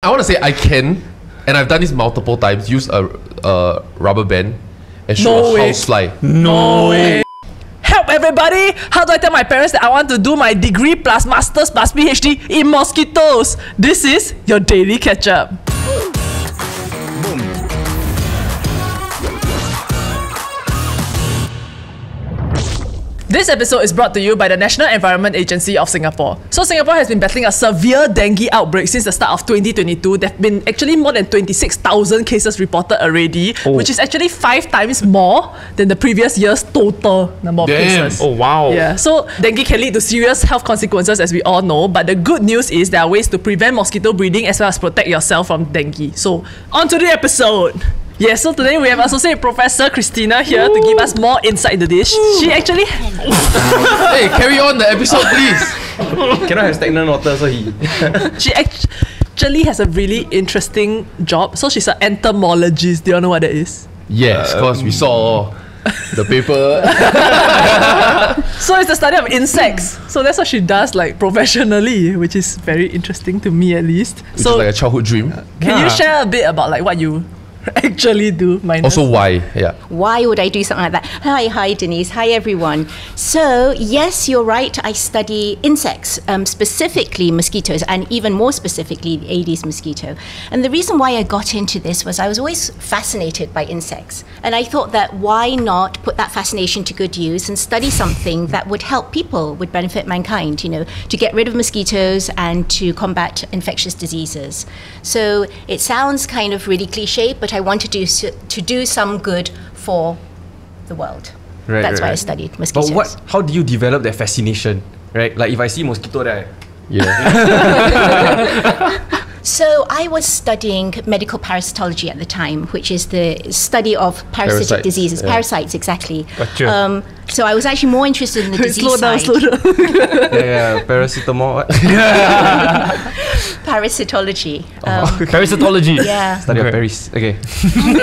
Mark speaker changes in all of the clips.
Speaker 1: I want to say I can, and I've done this multiple times. Use a, a rubber band and shoot
Speaker 2: No
Speaker 1: a
Speaker 2: way.
Speaker 1: housefly.
Speaker 2: No way. Help everybody! How do I tell my parents that I want to do my degree plus masters plus PhD in mosquitoes? This is your daily Ketchup. This episode is brought to you by the National Environment Agency of Singapore. So Singapore has been battling a severe dengue outbreak since the start of 2022. There have been actually more than 26,000 cases reported already, oh. which is actually five times more than the previous year's total number of
Speaker 1: Damn.
Speaker 2: cases.
Speaker 3: Oh wow.
Speaker 2: Yeah, so dengue can lead to serious health consequences as we all know, but the good news is there are ways to prevent mosquito breeding as well as protect yourself from dengue. So, on to the episode. Yes, so today we have Associate Professor Christina here to give us more insight into this. She actually
Speaker 1: hey, carry on the episode, please.
Speaker 3: Cannot have stagnant water, so he.
Speaker 2: she act- actually has a really interesting job. So she's an entomologist. Do you know what that is?
Speaker 1: Yes, uh, because course, we saw the paper.
Speaker 2: So it's the study of insects. So that's what she does like professionally, which is very interesting to me at least.
Speaker 1: Which
Speaker 2: so
Speaker 1: is like a childhood dream.
Speaker 2: Can you share a bit about like what you actually do? Minus?
Speaker 1: Also, why? Yeah.
Speaker 4: Why would I do something like that? Hi, hi, Denise. Hi, everyone. So, yes, you're right. I study insects, um, specifically mosquitoes, and even more specifically, the Aedes mosquito. And the reason why I got into this was I was always fascinated by insects. And I thought that why not put that fascination to good use and study something that would help people, would benefit mankind, you know, to get rid of mosquitoes and to combat infectious diseases. So, it sounds kind of really cliche, but I wanted to, s- to do some good for the world.
Speaker 3: Right,
Speaker 4: That's
Speaker 3: right,
Speaker 4: why I
Speaker 3: right.
Speaker 4: studied
Speaker 3: But
Speaker 4: mosquitoes.
Speaker 3: what? How do you develop that fascination? Right? Like if I see mosquito, there.
Speaker 1: Yeah.
Speaker 4: So I was studying medical parasitology at the time, which is the study of parasitic
Speaker 1: Parasites,
Speaker 4: diseases,
Speaker 1: yeah.
Speaker 4: parasites exactly.
Speaker 3: Gotcha.
Speaker 4: Um, so I was actually more interested in the disease
Speaker 2: slow down,
Speaker 4: side.
Speaker 2: slow down.
Speaker 3: yeah, yeah. Paracetamol.
Speaker 4: Parasitology. Um,
Speaker 3: Parasitology.
Speaker 4: yeah.
Speaker 3: Study
Speaker 1: Okay.
Speaker 3: of Paris. Okay.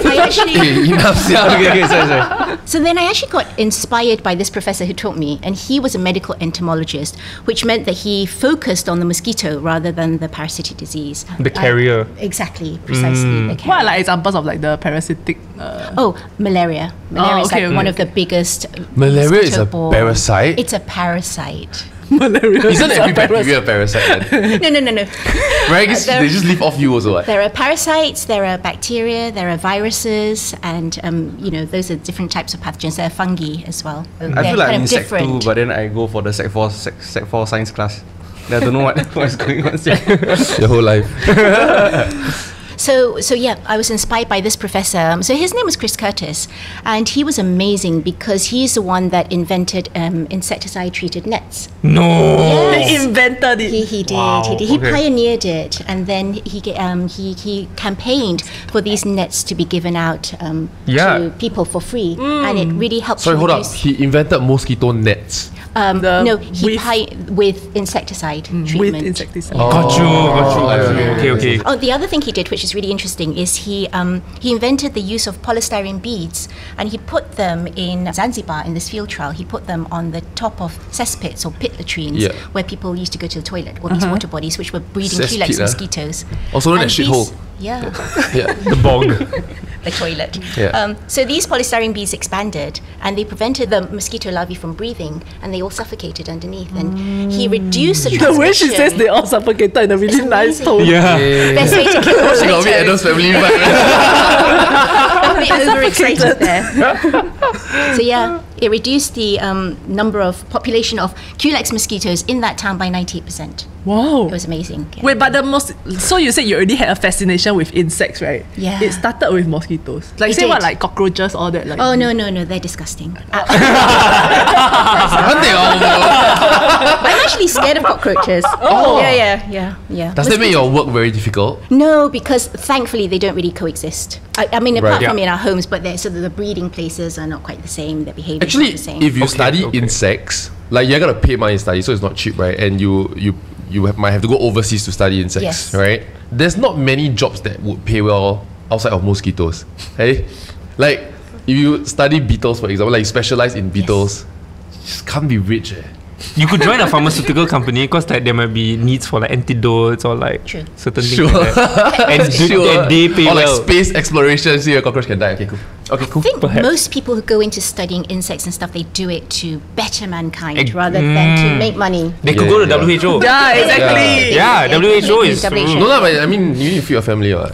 Speaker 4: I actually.
Speaker 1: enough, yeah.
Speaker 3: okay. Okay. Sorry. Sorry.
Speaker 4: So then I actually got inspired by this professor who taught me, and he was a medical entomologist, which meant that he focused on the mosquito rather than the parasitic disease.
Speaker 3: The carrier.
Speaker 4: exactly, precisely. The carrier.
Speaker 2: what are like examples of like the parasitic? Uh,
Speaker 4: Oh, malaria. Malaria is
Speaker 2: okay,
Speaker 4: like
Speaker 2: okay.
Speaker 4: one of the biggest.
Speaker 1: Malaria is a parasite?
Speaker 4: It's a parasite.
Speaker 2: malaria.
Speaker 1: Isn't
Speaker 2: is a
Speaker 1: every
Speaker 2: parasite.
Speaker 1: bacteria a parasite?
Speaker 4: No, no, no, no.
Speaker 1: Right? I
Speaker 4: There-
Speaker 1: they just live off you also. What?
Speaker 4: There are parasites, there are bacteria, there are viruses, and um, you know those are different types of pathogens. There are fungi as well.
Speaker 3: I
Speaker 4: They're
Speaker 3: feel like I'm in sec
Speaker 4: different.
Speaker 3: two, but then I go for the sec four, sec, sec four science class. I don't know what what's going on.
Speaker 1: Your whole life.
Speaker 4: So, so yeah, I was inspired by this professor. Um, so his name was Chris Curtis, and he was amazing because he's the one that invented um, insecticide-treated nets.
Speaker 3: no.
Speaker 4: Yes.
Speaker 2: He invented it.
Speaker 4: He, he did.
Speaker 3: Wow,
Speaker 4: He did. He
Speaker 3: okay.
Speaker 4: pioneered it, and then he um, he he campaigned for these nets to be given out um,
Speaker 3: Yeah.
Speaker 4: to people for free, and it really helped.
Speaker 1: Sorry,
Speaker 4: to
Speaker 1: hold up. He invented mosquito nets.
Speaker 4: Um,
Speaker 2: The-
Speaker 4: no, he
Speaker 2: with-
Speaker 4: pi- with insecticide
Speaker 2: with
Speaker 4: treatment.
Speaker 2: insecticide.
Speaker 3: Got you. Got you.
Speaker 1: Oh,
Speaker 3: Okay. Okay. Okay.
Speaker 4: Oh, the other thing he did, which is really interesting, is he um, he invented the use of polystyrene beads, and he put them in Zanzibar in this field trial. He put them on the top of cesspits or pit latrines,
Speaker 1: Yeah.
Speaker 4: where people used to go to the toilet, or these water bodies which were breeding
Speaker 1: Cesspit,
Speaker 4: Culex mosquitoes.
Speaker 1: Also known
Speaker 4: And
Speaker 1: as
Speaker 4: these-
Speaker 1: shithole.
Speaker 4: Yeah,
Speaker 1: Yeah.
Speaker 3: The bog.
Speaker 4: the toilet.
Speaker 1: Yeah.
Speaker 4: Um, so these polystyrene beads expanded, and they prevented the mosquito larvae from breathing, and they all suffocated underneath. And he reduced the
Speaker 2: The way she says they all suffocated in a really
Speaker 4: It's
Speaker 2: nice
Speaker 4: amazing.
Speaker 2: tone.
Speaker 3: Yeah.
Speaker 4: Best way to kill
Speaker 1: She got me
Speaker 4: mosquitoes.
Speaker 1: Addams Family vibe.
Speaker 4: a bit overexcited there. so yeah, it reduced the um, number of population of Culex mosquitoes in that town by 98%.
Speaker 2: Wow.
Speaker 4: It was amazing. yeah.
Speaker 2: Wait, but the most so you said you already had a fascination with insects, right?
Speaker 4: Yeah.
Speaker 2: It started with mosquitoes. Like
Speaker 4: It
Speaker 2: say what like cockroaches, all that. Like
Speaker 4: Oh no no no, they're disgusting. Uh,
Speaker 1: Aren't they all?
Speaker 4: I'm actually scared of cockroaches.
Speaker 1: Oh.
Speaker 4: yeah yeah yeah yeah.
Speaker 1: Does that make your work very difficult?
Speaker 4: No, because thankfully they don't really coexist. I, I mean, apart
Speaker 1: Right.
Speaker 4: from in our homes, but they're sort of the breeding places are not quite the same. Their behavior
Speaker 1: Actually,
Speaker 4: is not the same.
Speaker 1: if you
Speaker 3: Okay,
Speaker 1: study
Speaker 3: okay.
Speaker 1: insects, like you're gonna pay money to study, so it's not cheap, right? And you you you have, might have to go overseas to study insects,
Speaker 4: Yes.
Speaker 1: right? There's not many jobs that would pay well outside of mosquitoes. Hey, like if you study beetles, for example, like you specialize in beetles, you just can't be rich. Eh.
Speaker 5: You could join a pharmaceutical company because like there might be needs for like antidotes or like
Speaker 4: True.
Speaker 5: certain
Speaker 1: Sure.
Speaker 5: things like that. and,
Speaker 1: Sure.
Speaker 5: and they pay
Speaker 1: or like
Speaker 5: well.
Speaker 1: space exploration, see a cockroach can die. Okay, cool. Okay, cool.
Speaker 4: I think
Speaker 5: Perhaps.
Speaker 4: most people who go into studying insects and stuff, they do it to better mankind
Speaker 5: Ex-
Speaker 4: rather than to
Speaker 5: Mm.
Speaker 4: make money.
Speaker 5: They could go to
Speaker 1: yeah.
Speaker 5: WHO.
Speaker 2: Yeah, exactly.
Speaker 5: Yeah, WHO is-
Speaker 4: WHO.
Speaker 1: No, no, but I mean, you need to feed your family, or.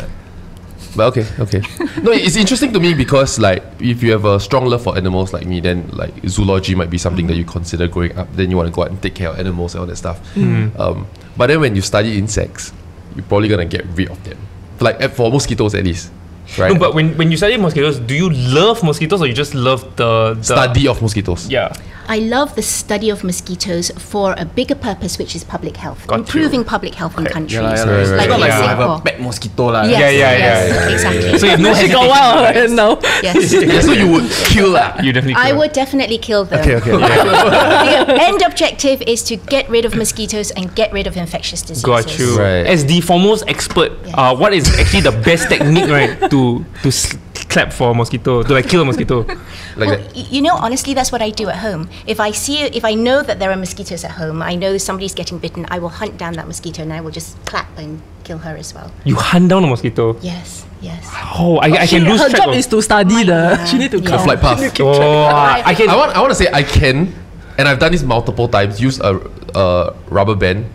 Speaker 1: But okay, okay. no, it's interesting to me because like if you have a strong love for animals like me, then like zoology might be something that you consider growing up. Then you want to go out and take care of animals and all that stuff. Um, but then when you study insects, you're probably gonna get rid of them. Like for mosquitoes at least, right?
Speaker 5: No, but when, when you study mosquitoes, do you love mosquitoes or you just love the, the
Speaker 1: study of mosquitoes.
Speaker 5: Yeah.
Speaker 4: I love the study of mosquitoes for a bigger purpose, which is public health,
Speaker 5: Got you.
Speaker 4: improving public health in
Speaker 5: Okay.
Speaker 4: countries.
Speaker 3: Yeah, lah, yeah,
Speaker 1: Right,
Speaker 3: lah. It's
Speaker 1: right,
Speaker 3: not
Speaker 1: right.
Speaker 3: like
Speaker 5: Yeah.
Speaker 3: you have a
Speaker 4: Singapore.
Speaker 3: pet mosquito lah.
Speaker 4: Yes,
Speaker 5: Yeah, yeah,
Speaker 4: yes,
Speaker 5: yeah, yeah,
Speaker 4: exactly.
Speaker 5: So you have no
Speaker 2: She got
Speaker 5: hesitation.
Speaker 2: wild
Speaker 5: right?
Speaker 2: right
Speaker 4: yes.
Speaker 1: So you would kill lah.
Speaker 5: You definitely
Speaker 4: I would definitely kill them.
Speaker 1: Okay, okay.
Speaker 4: The end objective is to get rid of mosquitoes and get rid of infectious diseases.
Speaker 5: Got you.
Speaker 1: Right.
Speaker 5: As the foremost expert,
Speaker 4: Yes.
Speaker 5: uh, what is actually the best technique, right, to to s- clap for a mosquito, to like kill a mosquito?
Speaker 1: Like
Speaker 4: well,
Speaker 1: that.
Speaker 4: you know, honestly, that's what I do at home. If I see, if I know that there are mosquitoes at home, I know somebody's getting bitten, I will hunt down that mosquito and I will just clap and kill her as well.
Speaker 5: You hunt down a mosquito.
Speaker 4: Yes, yes.
Speaker 5: Oh, I, I
Speaker 2: She,
Speaker 5: can lose
Speaker 2: her
Speaker 5: track
Speaker 2: job
Speaker 5: of-
Speaker 2: is to study the. She need to
Speaker 4: Yeah.
Speaker 1: The
Speaker 2: count.
Speaker 1: flight path.
Speaker 5: Oh, I can.
Speaker 1: I want I want to say I can, and I've done this multiple times. Use a, a rubber band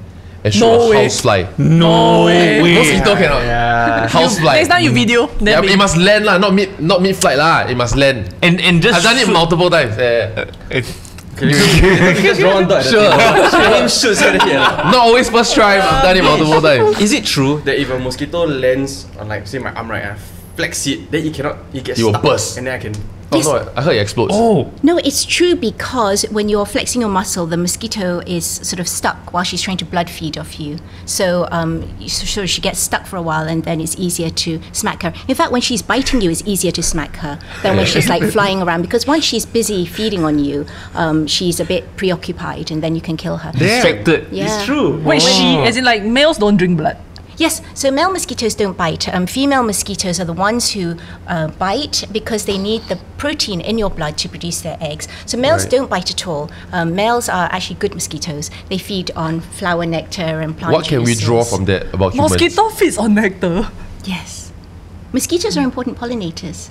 Speaker 1: and shoot
Speaker 2: No
Speaker 1: a
Speaker 2: way.
Speaker 1: housefly.
Speaker 5: no way.
Speaker 1: Mosquito cannot.
Speaker 3: Yeah.
Speaker 1: Housefly.
Speaker 2: Next time you mm. video, then
Speaker 1: Yeah, it must land lah, not mid not mid flight lah. It must land.
Speaker 5: And and just
Speaker 1: I've done it multiple times. Yeah, uh, yeah.
Speaker 5: It-
Speaker 3: Can you, can you just draw one dot the
Speaker 1: Sure.
Speaker 3: table? Let him here.
Speaker 1: Not always first try. I've done it multiple times.
Speaker 3: Is it true that if a mosquito lands on like say my arm right and I flex it, then it cannot it gets
Speaker 1: It will
Speaker 3: stuck
Speaker 1: burst.
Speaker 3: and then I can
Speaker 1: Oh no, I heard it explodes.
Speaker 5: oh,
Speaker 4: No, it's true because when you're flexing your muscle, the mosquito is sort of stuck while she's trying to blood feed off you. So, um, so so she gets stuck for a while, and then it's easier to smack her. In fact, when she's biting you, it's easier to smack her than when she's like flying around because once she's busy feeding on you, um, she's a bit preoccupied, and then you can kill her.
Speaker 5: distracted.
Speaker 4: Yeah.
Speaker 3: It's true.
Speaker 2: Wait, she, as in like males don't drink blood.
Speaker 4: Yes, so male mosquitoes don't bite. Um, female mosquitoes are the ones who uh, bite because they need the protein in your blood to produce their eggs. So males
Speaker 1: Right.
Speaker 4: don't bite at all. Um, males are actually good mosquitoes. They feed on flower nectar and plant
Speaker 1: What can we draw from that about humans?
Speaker 2: Mosquito feeds on nectar.
Speaker 4: Yes. Mosquitoes are important pollinators.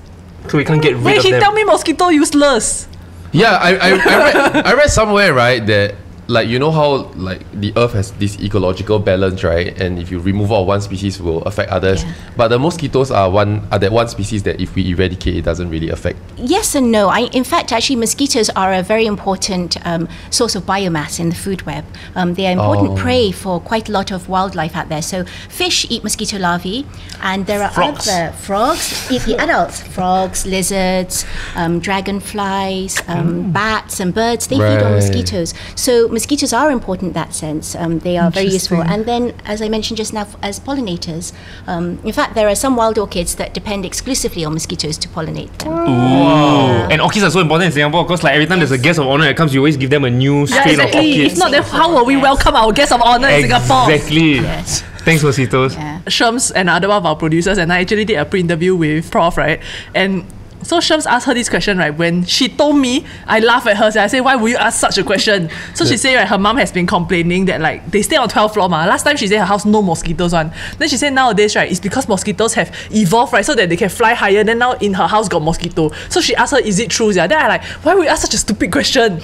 Speaker 5: So we can't get rid
Speaker 2: Wait,
Speaker 5: of
Speaker 2: Wait,
Speaker 5: he
Speaker 2: tell me mosquito useless.
Speaker 1: Yeah, I, I, I, read, I read somewhere, right, that like you know how like the earth has this ecological balance, right? And if you remove out one species will affect others.
Speaker 4: Yeah.
Speaker 1: But the mosquitoes are one are that one species that if we eradicate it doesn't really affect.
Speaker 4: Yes and no. I, in fact, actually, mosquitoes are a very important um, source of biomass in the food web. Um, they are important
Speaker 1: Oh.
Speaker 4: prey for quite a lot of wildlife out there. So, fish eat mosquito larvae, and there are
Speaker 5: Frogs.
Speaker 4: other frogs eat the adults. Frogs, lizards, um, dragonflies, um, bats, and birds. They feed on mosquitoes. So, mosquitoes are important in that sense. Um, they are very useful. And then, as I mentioned just now, f- as pollinators. Um, in fact, there are some wild orchids that depend exclusively on mosquitoes to pollinate them.
Speaker 5: Ooh. And orchids are so important in Singapore because like every time there's a guest of honor that comes, you always give them a new
Speaker 2: Yeah,
Speaker 5: strain
Speaker 2: exactly.
Speaker 5: of orchid.
Speaker 2: If not, then how will we
Speaker 4: Yes.
Speaker 2: welcome our guest of honor in Singapore?
Speaker 5: Exactly.
Speaker 4: Yes.
Speaker 5: Thanks, mosquitoes.
Speaker 4: Yeah.
Speaker 2: Shams, another one of our producers, and I actually did a pre-interview with Prof, right? And so Shams asked her this question, right? When she told me, I laughed at her. So I said, "Why would you ask such a question?" So she said, right, her mom has been complaining that like they stay on 12th floor, ma. Last time she said her house no mosquitoes one. Then she said nowadays, right, it's because mosquitoes have evolved, right, so that they can fly higher. Then now in her house got mosquito. So she asked her, "Is it true?" Yeah. Then I like, why would you ask such a stupid question?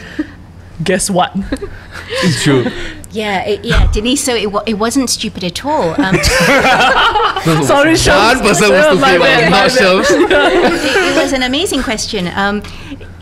Speaker 2: Guess what?
Speaker 5: It's true.
Speaker 4: Yeah, it, yeah, Denise. So it, it wasn't stupid at all. Um,
Speaker 2: Sorry, Shams.
Speaker 1: One person was
Speaker 2: my
Speaker 1: stupid, but not. Shams.
Speaker 4: it, it was an amazing question. Um,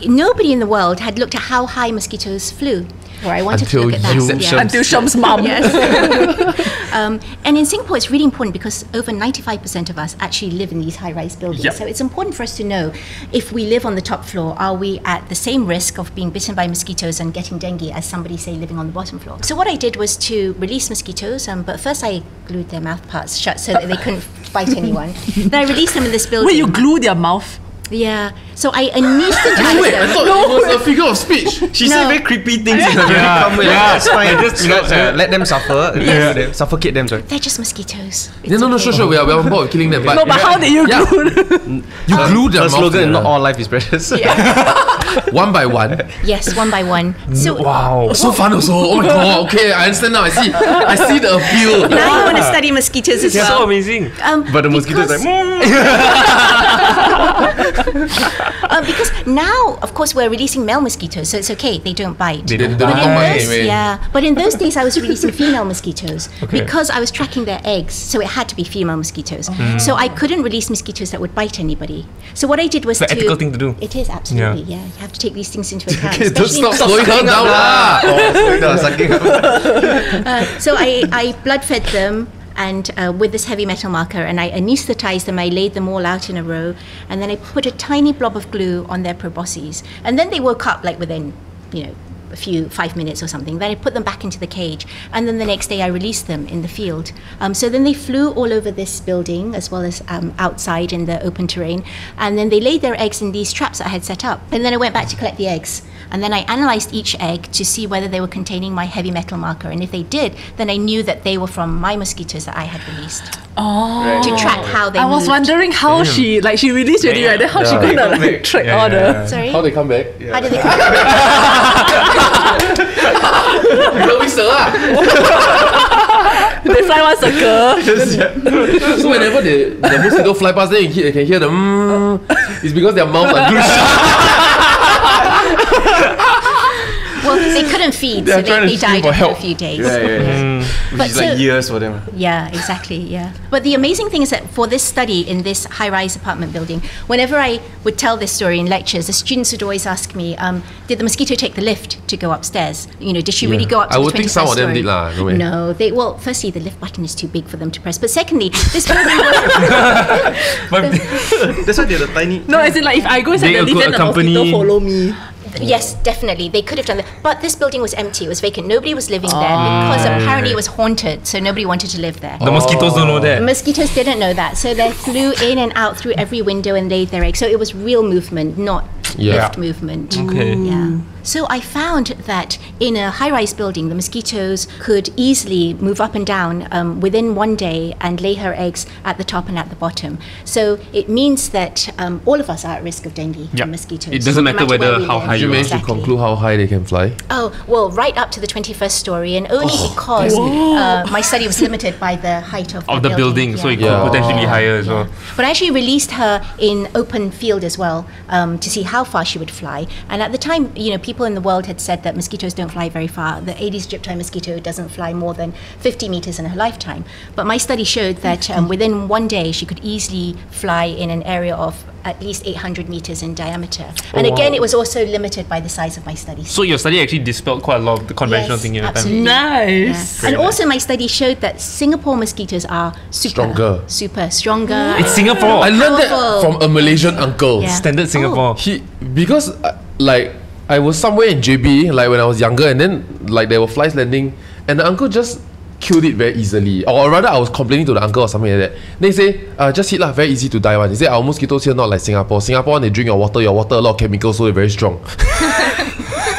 Speaker 4: nobody in the world had looked at how high mosquitoes flew. Or I wanted
Speaker 1: Until
Speaker 4: to look at that.
Speaker 1: you-
Speaker 4: yeah.
Speaker 2: Until Shams' mom.
Speaker 4: Yes. um, and in Singapore, it's really important because over 95% of us actually live in these high rise buildings.
Speaker 5: Yep.
Speaker 4: So it's important for us to know if we live on the top floor, are we at the same risk of being bitten by mosquitoes and getting dengue as somebody, say, living on the bottom floor? So what I did was to release mosquitoes, um, but first I glued their mouth parts shut so that they couldn't bite anyone. then I released them in this building.
Speaker 2: Wait, you glue their mouth?
Speaker 4: Yeah, So I anesthetized
Speaker 1: Wait, I
Speaker 4: them.
Speaker 1: thought it was a figure of speech.
Speaker 3: She
Speaker 4: No.
Speaker 3: said very creepy things in a very
Speaker 5: Yeah,
Speaker 3: calm way.
Speaker 5: yeah.
Speaker 3: That's fine.
Speaker 5: Like, just,
Speaker 3: you know, uh, let them suffer. Yeah. Them, suffocate them. Sorry.
Speaker 4: They're just mosquitoes.
Speaker 1: No, no, no, sure, sure. We are, we are on board with killing them. But,
Speaker 2: No, but how did you
Speaker 1: Yeah.
Speaker 2: glue?
Speaker 1: You glued them
Speaker 3: Her
Speaker 1: mouth
Speaker 3: slogan:
Speaker 1: together.
Speaker 3: "Not all life is precious."
Speaker 1: one by one.
Speaker 4: Yes, one by one. So
Speaker 5: Wow.
Speaker 1: So fun also. Oh my god. Okay, I understand now. I see. I see the appeal.
Speaker 4: now you want to study mosquitoes as
Speaker 5: Yeah, so amazing.
Speaker 4: Um,
Speaker 3: But the mosquitoes
Speaker 4: because-
Speaker 3: like.
Speaker 4: Uh, because now, of course, we're releasing male mosquitoes, so it's okay. They don't bite.
Speaker 5: They don't
Speaker 1: don't
Speaker 4: But in
Speaker 1: bite,
Speaker 4: those, yeah, but in those days, I was releasing female mosquitoes
Speaker 5: Okay.
Speaker 4: because I was tracking their eggs, so it had to be female mosquitoes.
Speaker 5: Mm.
Speaker 4: So I couldn't release mosquitoes that would bite anybody. So what I did was
Speaker 5: The
Speaker 4: to
Speaker 5: ethical thing to do.
Speaker 4: It is absolutely, yeah. You have to take these things into account.
Speaker 1: Okay, don't stop slowing down lah.
Speaker 3: Oh, sorry, no, sucking up.
Speaker 4: So I, I blood fed them and uh, with this heavy metal marker and I anesthetized them. I laid them all out in a row and then I put a tiny blob of glue on their proboscis. And then they woke up like within, you know, a few five minutes or something. Then I put them back into the cage, and then the next day I released them in the field. Um, so then they flew all over this building as well as um, outside in the open terrain, and then they laid their eggs in these traps that I had set up. And then I went back to collect the eggs, and then I analyzed each egg to see whether they were containing my heavy metal marker, and if they did, then I knew that they were from my mosquitoes that I had released.
Speaker 2: Oh.
Speaker 4: To track how they
Speaker 2: I was
Speaker 4: moved.
Speaker 2: wondering how she like she released already, right? Then how she
Speaker 3: Yeah.
Speaker 2: gonna like track all the
Speaker 4: Sorry,
Speaker 1: How they come back?
Speaker 4: how did they? Come?
Speaker 1: Really, sir, ah.
Speaker 2: they fly one circle.
Speaker 1: So whenever they, the mosquito fly past, then you, hear, you can hear the mm, it's because their mouths are glued shut.
Speaker 4: Well, they couldn't feed, so they, they died
Speaker 1: for
Speaker 4: after a few days.
Speaker 3: Yeah, yeah, yeah. Which
Speaker 4: But
Speaker 3: is like years for them.
Speaker 4: Yeah, exactly. Yeah. But the amazing thing is that for this study in this high rise apartment building, whenever I would tell this story in lectures, the students would always ask me, um, Did the mosquito take the lift to go upstairs? You know, did she really go up to
Speaker 1: I
Speaker 4: the
Speaker 1: would think some
Speaker 4: 21st
Speaker 1: of them did lah, no way.
Speaker 4: No, they, well, firstly, the lift button is too big for them to press. But secondly, this building was.
Speaker 5: But
Speaker 3: That's why they're the tiny.
Speaker 2: No, as in like if I go inside
Speaker 5: They
Speaker 2: the lift,
Speaker 5: could
Speaker 2: then the mosquito follow me.
Speaker 4: Yes, definitely. They could have done that. But this building was empty, it was vacant. Nobody was living there ah. because apparently it was haunted, so nobody wanted to live there.
Speaker 5: the mosquitoes don't know that.
Speaker 4: The Mosquitoes didn't know that, so they flew in and out through every window and laid their eggs. So it was real movement, not
Speaker 1: Yeah.
Speaker 4: lift movement.
Speaker 5: Okay.
Speaker 4: Yeah. So I found that in a high-rise building, the mosquitoes could easily move up and down um, within one day and lay her eggs at the top and at the bottom. So it means that um, all of us are at risk of dengue
Speaker 5: Yeah.
Speaker 4: from mosquitoes.
Speaker 5: It doesn't
Speaker 4: no
Speaker 5: matter whether how
Speaker 4: live.
Speaker 5: high
Speaker 1: you
Speaker 5: you
Speaker 1: manage to conclude how high they can fly?
Speaker 4: Oh, well, right up to the 21st story, and only
Speaker 5: Oh,
Speaker 4: because uh, my study was limited by the height of,
Speaker 5: Of the building, so it could
Speaker 1: Yeah.
Speaker 5: potentially be higher as well.
Speaker 4: But I actually released her in open field as well um, to see how far she would fly. And at the time, you know, people in the world had said that mosquitoes don't fly very far. The Aedes aegypti mosquito doesn't fly more than 50 meters in her lifetime. But my study showed that um, within one day, she could easily fly in an area of at least 800 meters in diameter. And
Speaker 5: Oh,
Speaker 4: again,
Speaker 5: wow.
Speaker 4: it was also limited by the size of my study.
Speaker 5: So your study actually dispelled quite a lot of the conventional
Speaker 4: Yes,
Speaker 5: thinking at the time.
Speaker 4: absolutely.
Speaker 2: Nice.
Speaker 4: Yeah. And also, my study showed that Singapore mosquitoes are super,
Speaker 1: Stronger.
Speaker 4: super stronger.
Speaker 5: It's Singapore.
Speaker 1: I learned that from a Malaysian uncle.
Speaker 4: Yeah.
Speaker 5: Standard Singapore.
Speaker 1: He because uh, like I was somewhere in JB like when I was younger, and then like there were flies landing, and the uncle just killed it very easily. Or rather, I was complaining to the uncle or something like that. Then he say, uh, just hit lah, very easy to die one. He said, our mosquitoes here not like Singapore. Singapore, when they drink your water, your water a lot of chemicals, so they're very strong.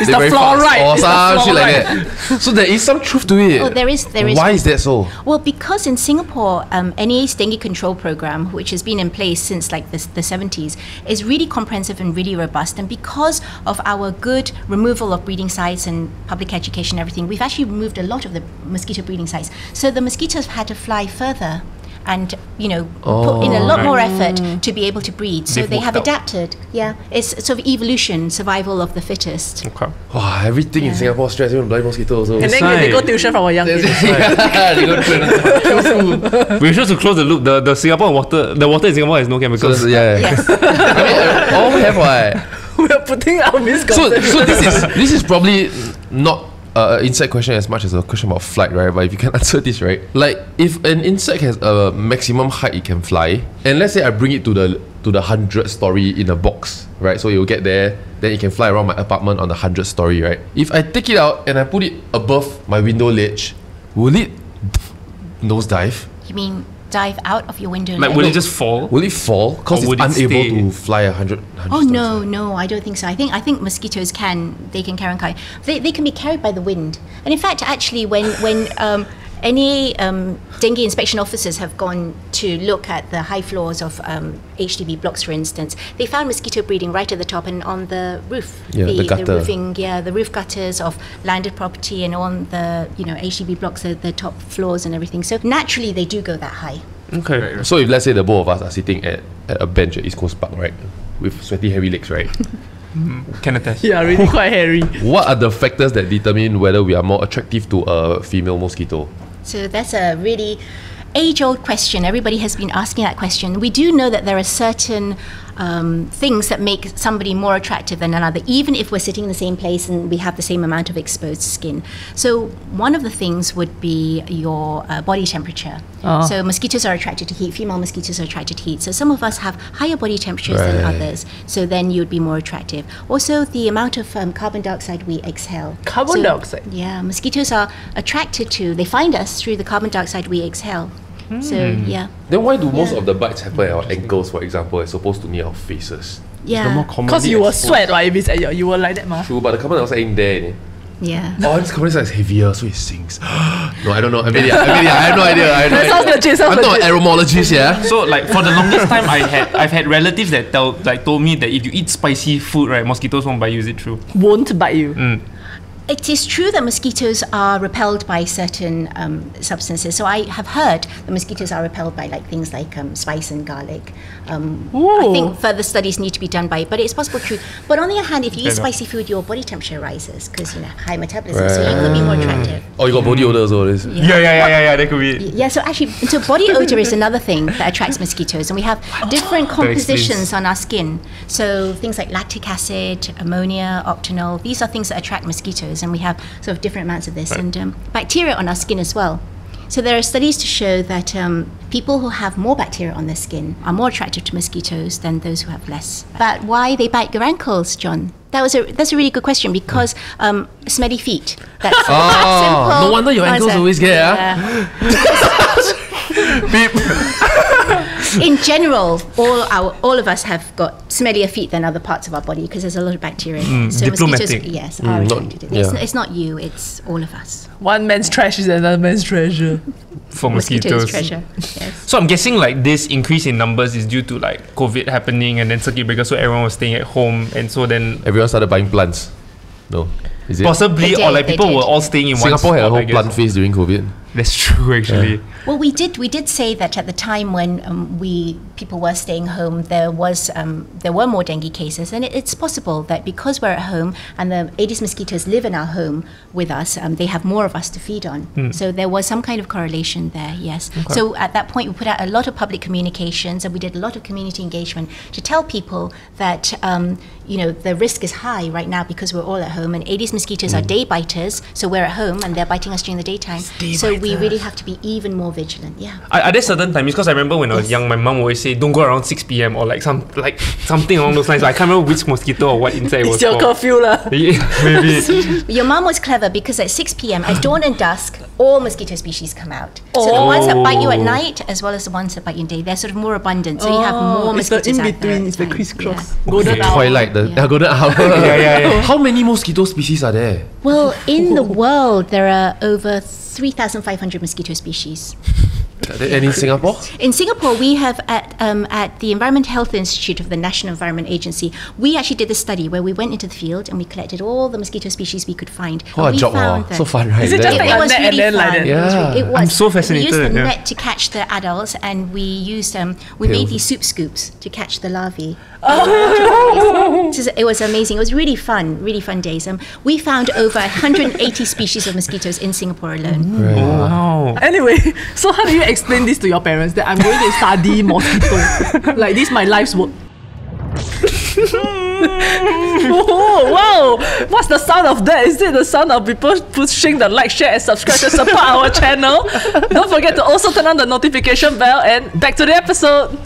Speaker 2: It's
Speaker 1: They're
Speaker 2: the
Speaker 1: very fast.
Speaker 2: fluoride.
Speaker 1: Or
Speaker 2: It's the
Speaker 1: some shit like
Speaker 2: fluoride.
Speaker 1: that. So there is some truth to it.
Speaker 4: Oh, there is- there is
Speaker 1: Why is that so?
Speaker 4: Well, because in Singapore, um, NEA's dengue control program, which has been in place since like the, the 70s, is really comprehensive and really robust. And because of our good removal of breeding sites and public education and everything, we've actually removed a lot of the mosquito breeding sites. So the mosquitoes have had to fly further and, you know, put in a oh, lot more effort mm. to be able to breed. So
Speaker 5: They've
Speaker 4: they have
Speaker 5: out.
Speaker 4: adapted. Yeah, it's sort of evolution, survival of the fittest.
Speaker 5: Okay.
Speaker 1: Wow, everything in Singapore stress, even bloody mosquito also.
Speaker 2: And then
Speaker 5: That's
Speaker 2: they go tuition from a young age.
Speaker 1: they go train kill school.
Speaker 5: We're supposed to close the loop. The the Singapore water, the water in Singapore has no chemicals.
Speaker 1: So, yeah.
Speaker 4: Yes.
Speaker 1: I mean, all have what.
Speaker 2: We're putting our
Speaker 1: So, so this is this is probably not uh, insect question as much as a question about flight, right? But if you can answer this, right? Like, if an insect has a maximum height it can fly, and let's say I bring it to the to the hundred story in a box, right? So it will get there, then it can fly around my apartment on the hundred story, right? If I take it out and I put it above my window ledge, will it nose dive?
Speaker 4: You mean dive out of your window.
Speaker 5: Like,
Speaker 4: ledge.
Speaker 5: will it just fall?
Speaker 1: Will it fall? Because it's
Speaker 5: would it
Speaker 1: unable to fly a hundred. hundred
Speaker 4: Oh
Speaker 1: stones
Speaker 4: no,
Speaker 1: high.
Speaker 4: no, I don't think so. I think I think mosquitoes can they can carry on carry. They, they can be carried by the wind. And in fact, actually, when when um, any um, dengue inspection officers have gone to look at the high floors of um, HDB blocks, for instance, they found mosquito breeding right at the top and on the roof,
Speaker 1: Yeah, the gutter.
Speaker 4: roofing, yeah, the roof gutters of landed property and on the you know HDB blocks, the, the top floors and everything. So naturally, they do go that high.
Speaker 5: Okay.
Speaker 1: So if let's say the both of us are sitting at, at a bench at East Coast Park, right, with sweaty hairy legs, right,
Speaker 5: Can attest.
Speaker 2: Yeah, really quite hairy.
Speaker 1: what are the factors that determine whether we are more attractive to a female mosquito?
Speaker 4: So that's a really age old question. Everybody has been asking that question. We do know that there are certain um, things that make somebody more attractive than another, even if we're sitting in the same place and we have the same amount of exposed skin. So, one of the things would be your uh, body temperature.
Speaker 2: Ah.
Speaker 4: So, mosquitoes are attracted to heat, female mosquitoes are attracted to heat. So, some of us have higher body temperatures than
Speaker 1: Right.
Speaker 4: others. So, then you'd be more attractive. Also, the amount of um, carbon dioxide we exhale.
Speaker 2: Carbon
Speaker 4: So-
Speaker 2: dioxide?
Speaker 4: yeah, mosquitoes are attracted to, they find us through the carbon dioxide we exhale. So, yeah.
Speaker 1: Then why do most
Speaker 4: Yeah.
Speaker 1: of the bites happen at our ankles, for example, as opposed to near our faces?
Speaker 4: Yeah.
Speaker 2: Because you will sweat, right? If it's at your, you will like that, ma.
Speaker 1: True, but the carbon dioxide ain't there. eh?
Speaker 4: Yeah.
Speaker 1: Oh, this carbon dioxide is heavier, so it sinks. no, I don't know. I mean, yeah, I, mean, yeah, I have no idea. I have no
Speaker 2: That sounds
Speaker 1: idea.
Speaker 2: legit, sounds
Speaker 1: I'm not
Speaker 2: legit.
Speaker 1: an aeromologist, yeah.
Speaker 5: So like for the longest time, I had I've had relatives that tell like told me that if you eat spicy food, right, mosquitoes won't bite you. Is it true?
Speaker 2: Won't bite you.
Speaker 4: It is true that mosquitoes are repelled by certain um, substances. So I have heard that mosquitoes are repelled by like things like um, spice and garlic. Um, I think further studies need to be done by it, but it's possible true. But on the other hand, if you eat spicy food, your body temperature rises because you know high metabolism, so you could be more attractive.
Speaker 1: Oh, you got body odor as well. This.
Speaker 5: Yeah, yeah, yeah, yeah, yeah. That could be. it.
Speaker 4: Yeah, so actually, so body odor is another thing that attracts mosquitoes, and we have different compositions on our skin. So things like lactic acid, ammonia, octenol, these are things that attract mosquitoes, and we have sort of different amounts of this, and um, bacteria on our skin as well. So there are studies to show that um, people who have more bacteria on their skin are more attractive to mosquitoes than those who have less. But why they bite your ankles, John? That was a that's a really good question because um, smelly feet. That's
Speaker 1: Oh,
Speaker 4: simple
Speaker 1: no wonder your ankles
Speaker 4: answer.
Speaker 1: always get, ah.
Speaker 4: Yeah
Speaker 1: Beep.
Speaker 4: in general, all our all of us have got smellier feet than other parts of our body because there's a lot of bacteria. in there. so mosquitoes,
Speaker 5: diplomatic.
Speaker 4: yes, are
Speaker 1: Mm, not-
Speaker 4: attracted. to it. It's,
Speaker 1: yeah.
Speaker 4: it's not you; it's all of us.
Speaker 2: One man's trash is another man's treasure.
Speaker 5: For
Speaker 4: Mosquitoes,
Speaker 5: mosquitoes.
Speaker 4: treasure. Yes.
Speaker 5: So I'm guessing like this increase in numbers is due to like COVID happening and then circuit breaker, so everyone was staying at home, and so then
Speaker 1: Everyone started buying plants. No, is it?
Speaker 5: possibly
Speaker 4: They
Speaker 5: or like people
Speaker 4: did.
Speaker 5: were all staying in
Speaker 1: Singapore
Speaker 5: one
Speaker 1: had a whole plant phase during COVID.
Speaker 5: That's true, actually.
Speaker 4: Well, we did we did say that at the time when um, we people were staying home, there was um, there were more dengue cases, and it, it's possible that because we're at home and the Aedes mosquitoes live in our home with us, um, they have more of us to feed on. So there was some kind of correlation there. Yes. So at that point, we put out a lot of public communications, and we did a lot of community engagement to tell people that um, you know the risk is high right now because we're all at home, and Aedes mosquitoes are day biters, so we're at home and they're biting us during the daytime. So we really have to be even more vigilant. Yeah.
Speaker 5: Are, are there certain times? Because I remember when I was
Speaker 4: Yes.
Speaker 5: young, my mum always say, "Don't go around 6 p.m." or like some like something along those lines. I can't remember which mosquito or what insect it was
Speaker 2: It's your
Speaker 5: for.
Speaker 2: curfew lah.
Speaker 5: Yeah, maybe.
Speaker 4: Your mum was clever because at 6 p.m. at dawn and dusk, all mosquito species come out. Oh. So the ones that bite you at
Speaker 5: Oh.
Speaker 4: night, as well as the ones that bite you in day, they're sort of more abundant. So you have oh, more
Speaker 2: Oh, it's the
Speaker 4: mosquitoes
Speaker 2: in between, it's the
Speaker 4: time.
Speaker 2: crisscross.
Speaker 4: Yeah.
Speaker 2: Golden
Speaker 5: Okay.
Speaker 2: hour.
Speaker 1: Twilight, the
Speaker 4: Yeah.
Speaker 1: golden hour.
Speaker 5: yeah, yeah, yeah.
Speaker 1: How many mosquito species are there?
Speaker 4: Well, in the world, there are over 3,500 mosquito species.
Speaker 1: And in Singapore?
Speaker 4: In Singapore, we have at um, at the Environment Health Institute of the National Environment Agency, we actually did a study where we went into the field and we collected all the mosquito species we could find.
Speaker 1: Oh,
Speaker 4: and
Speaker 1: a
Speaker 4: we
Speaker 1: job,
Speaker 4: found.
Speaker 1: So fun, right?
Speaker 2: Is it just
Speaker 4: it,
Speaker 2: like a
Speaker 4: was
Speaker 2: net and
Speaker 4: really
Speaker 2: then
Speaker 4: fun.
Speaker 2: like that?
Speaker 4: It was, really, it was.
Speaker 5: I'm so fascinated.
Speaker 4: We used the
Speaker 5: yeah.
Speaker 4: net to catch the adults, and we used um, we made these soup scoops to catch the larvae. Oh. it was amazing. It was really fun, really fun days. Um, we found over 180 species of mosquitoes in Singapore alone.
Speaker 5: Wow.
Speaker 2: Anyway, so how do you explain this to your parents that I'm going to study mosquito? like this, my life's work. oh, wow! What's the sound of that? Is it the sound of people pushing the like, share, and subscribe to support our channel? Don't forget to also turn on the notification bell and back to the episode.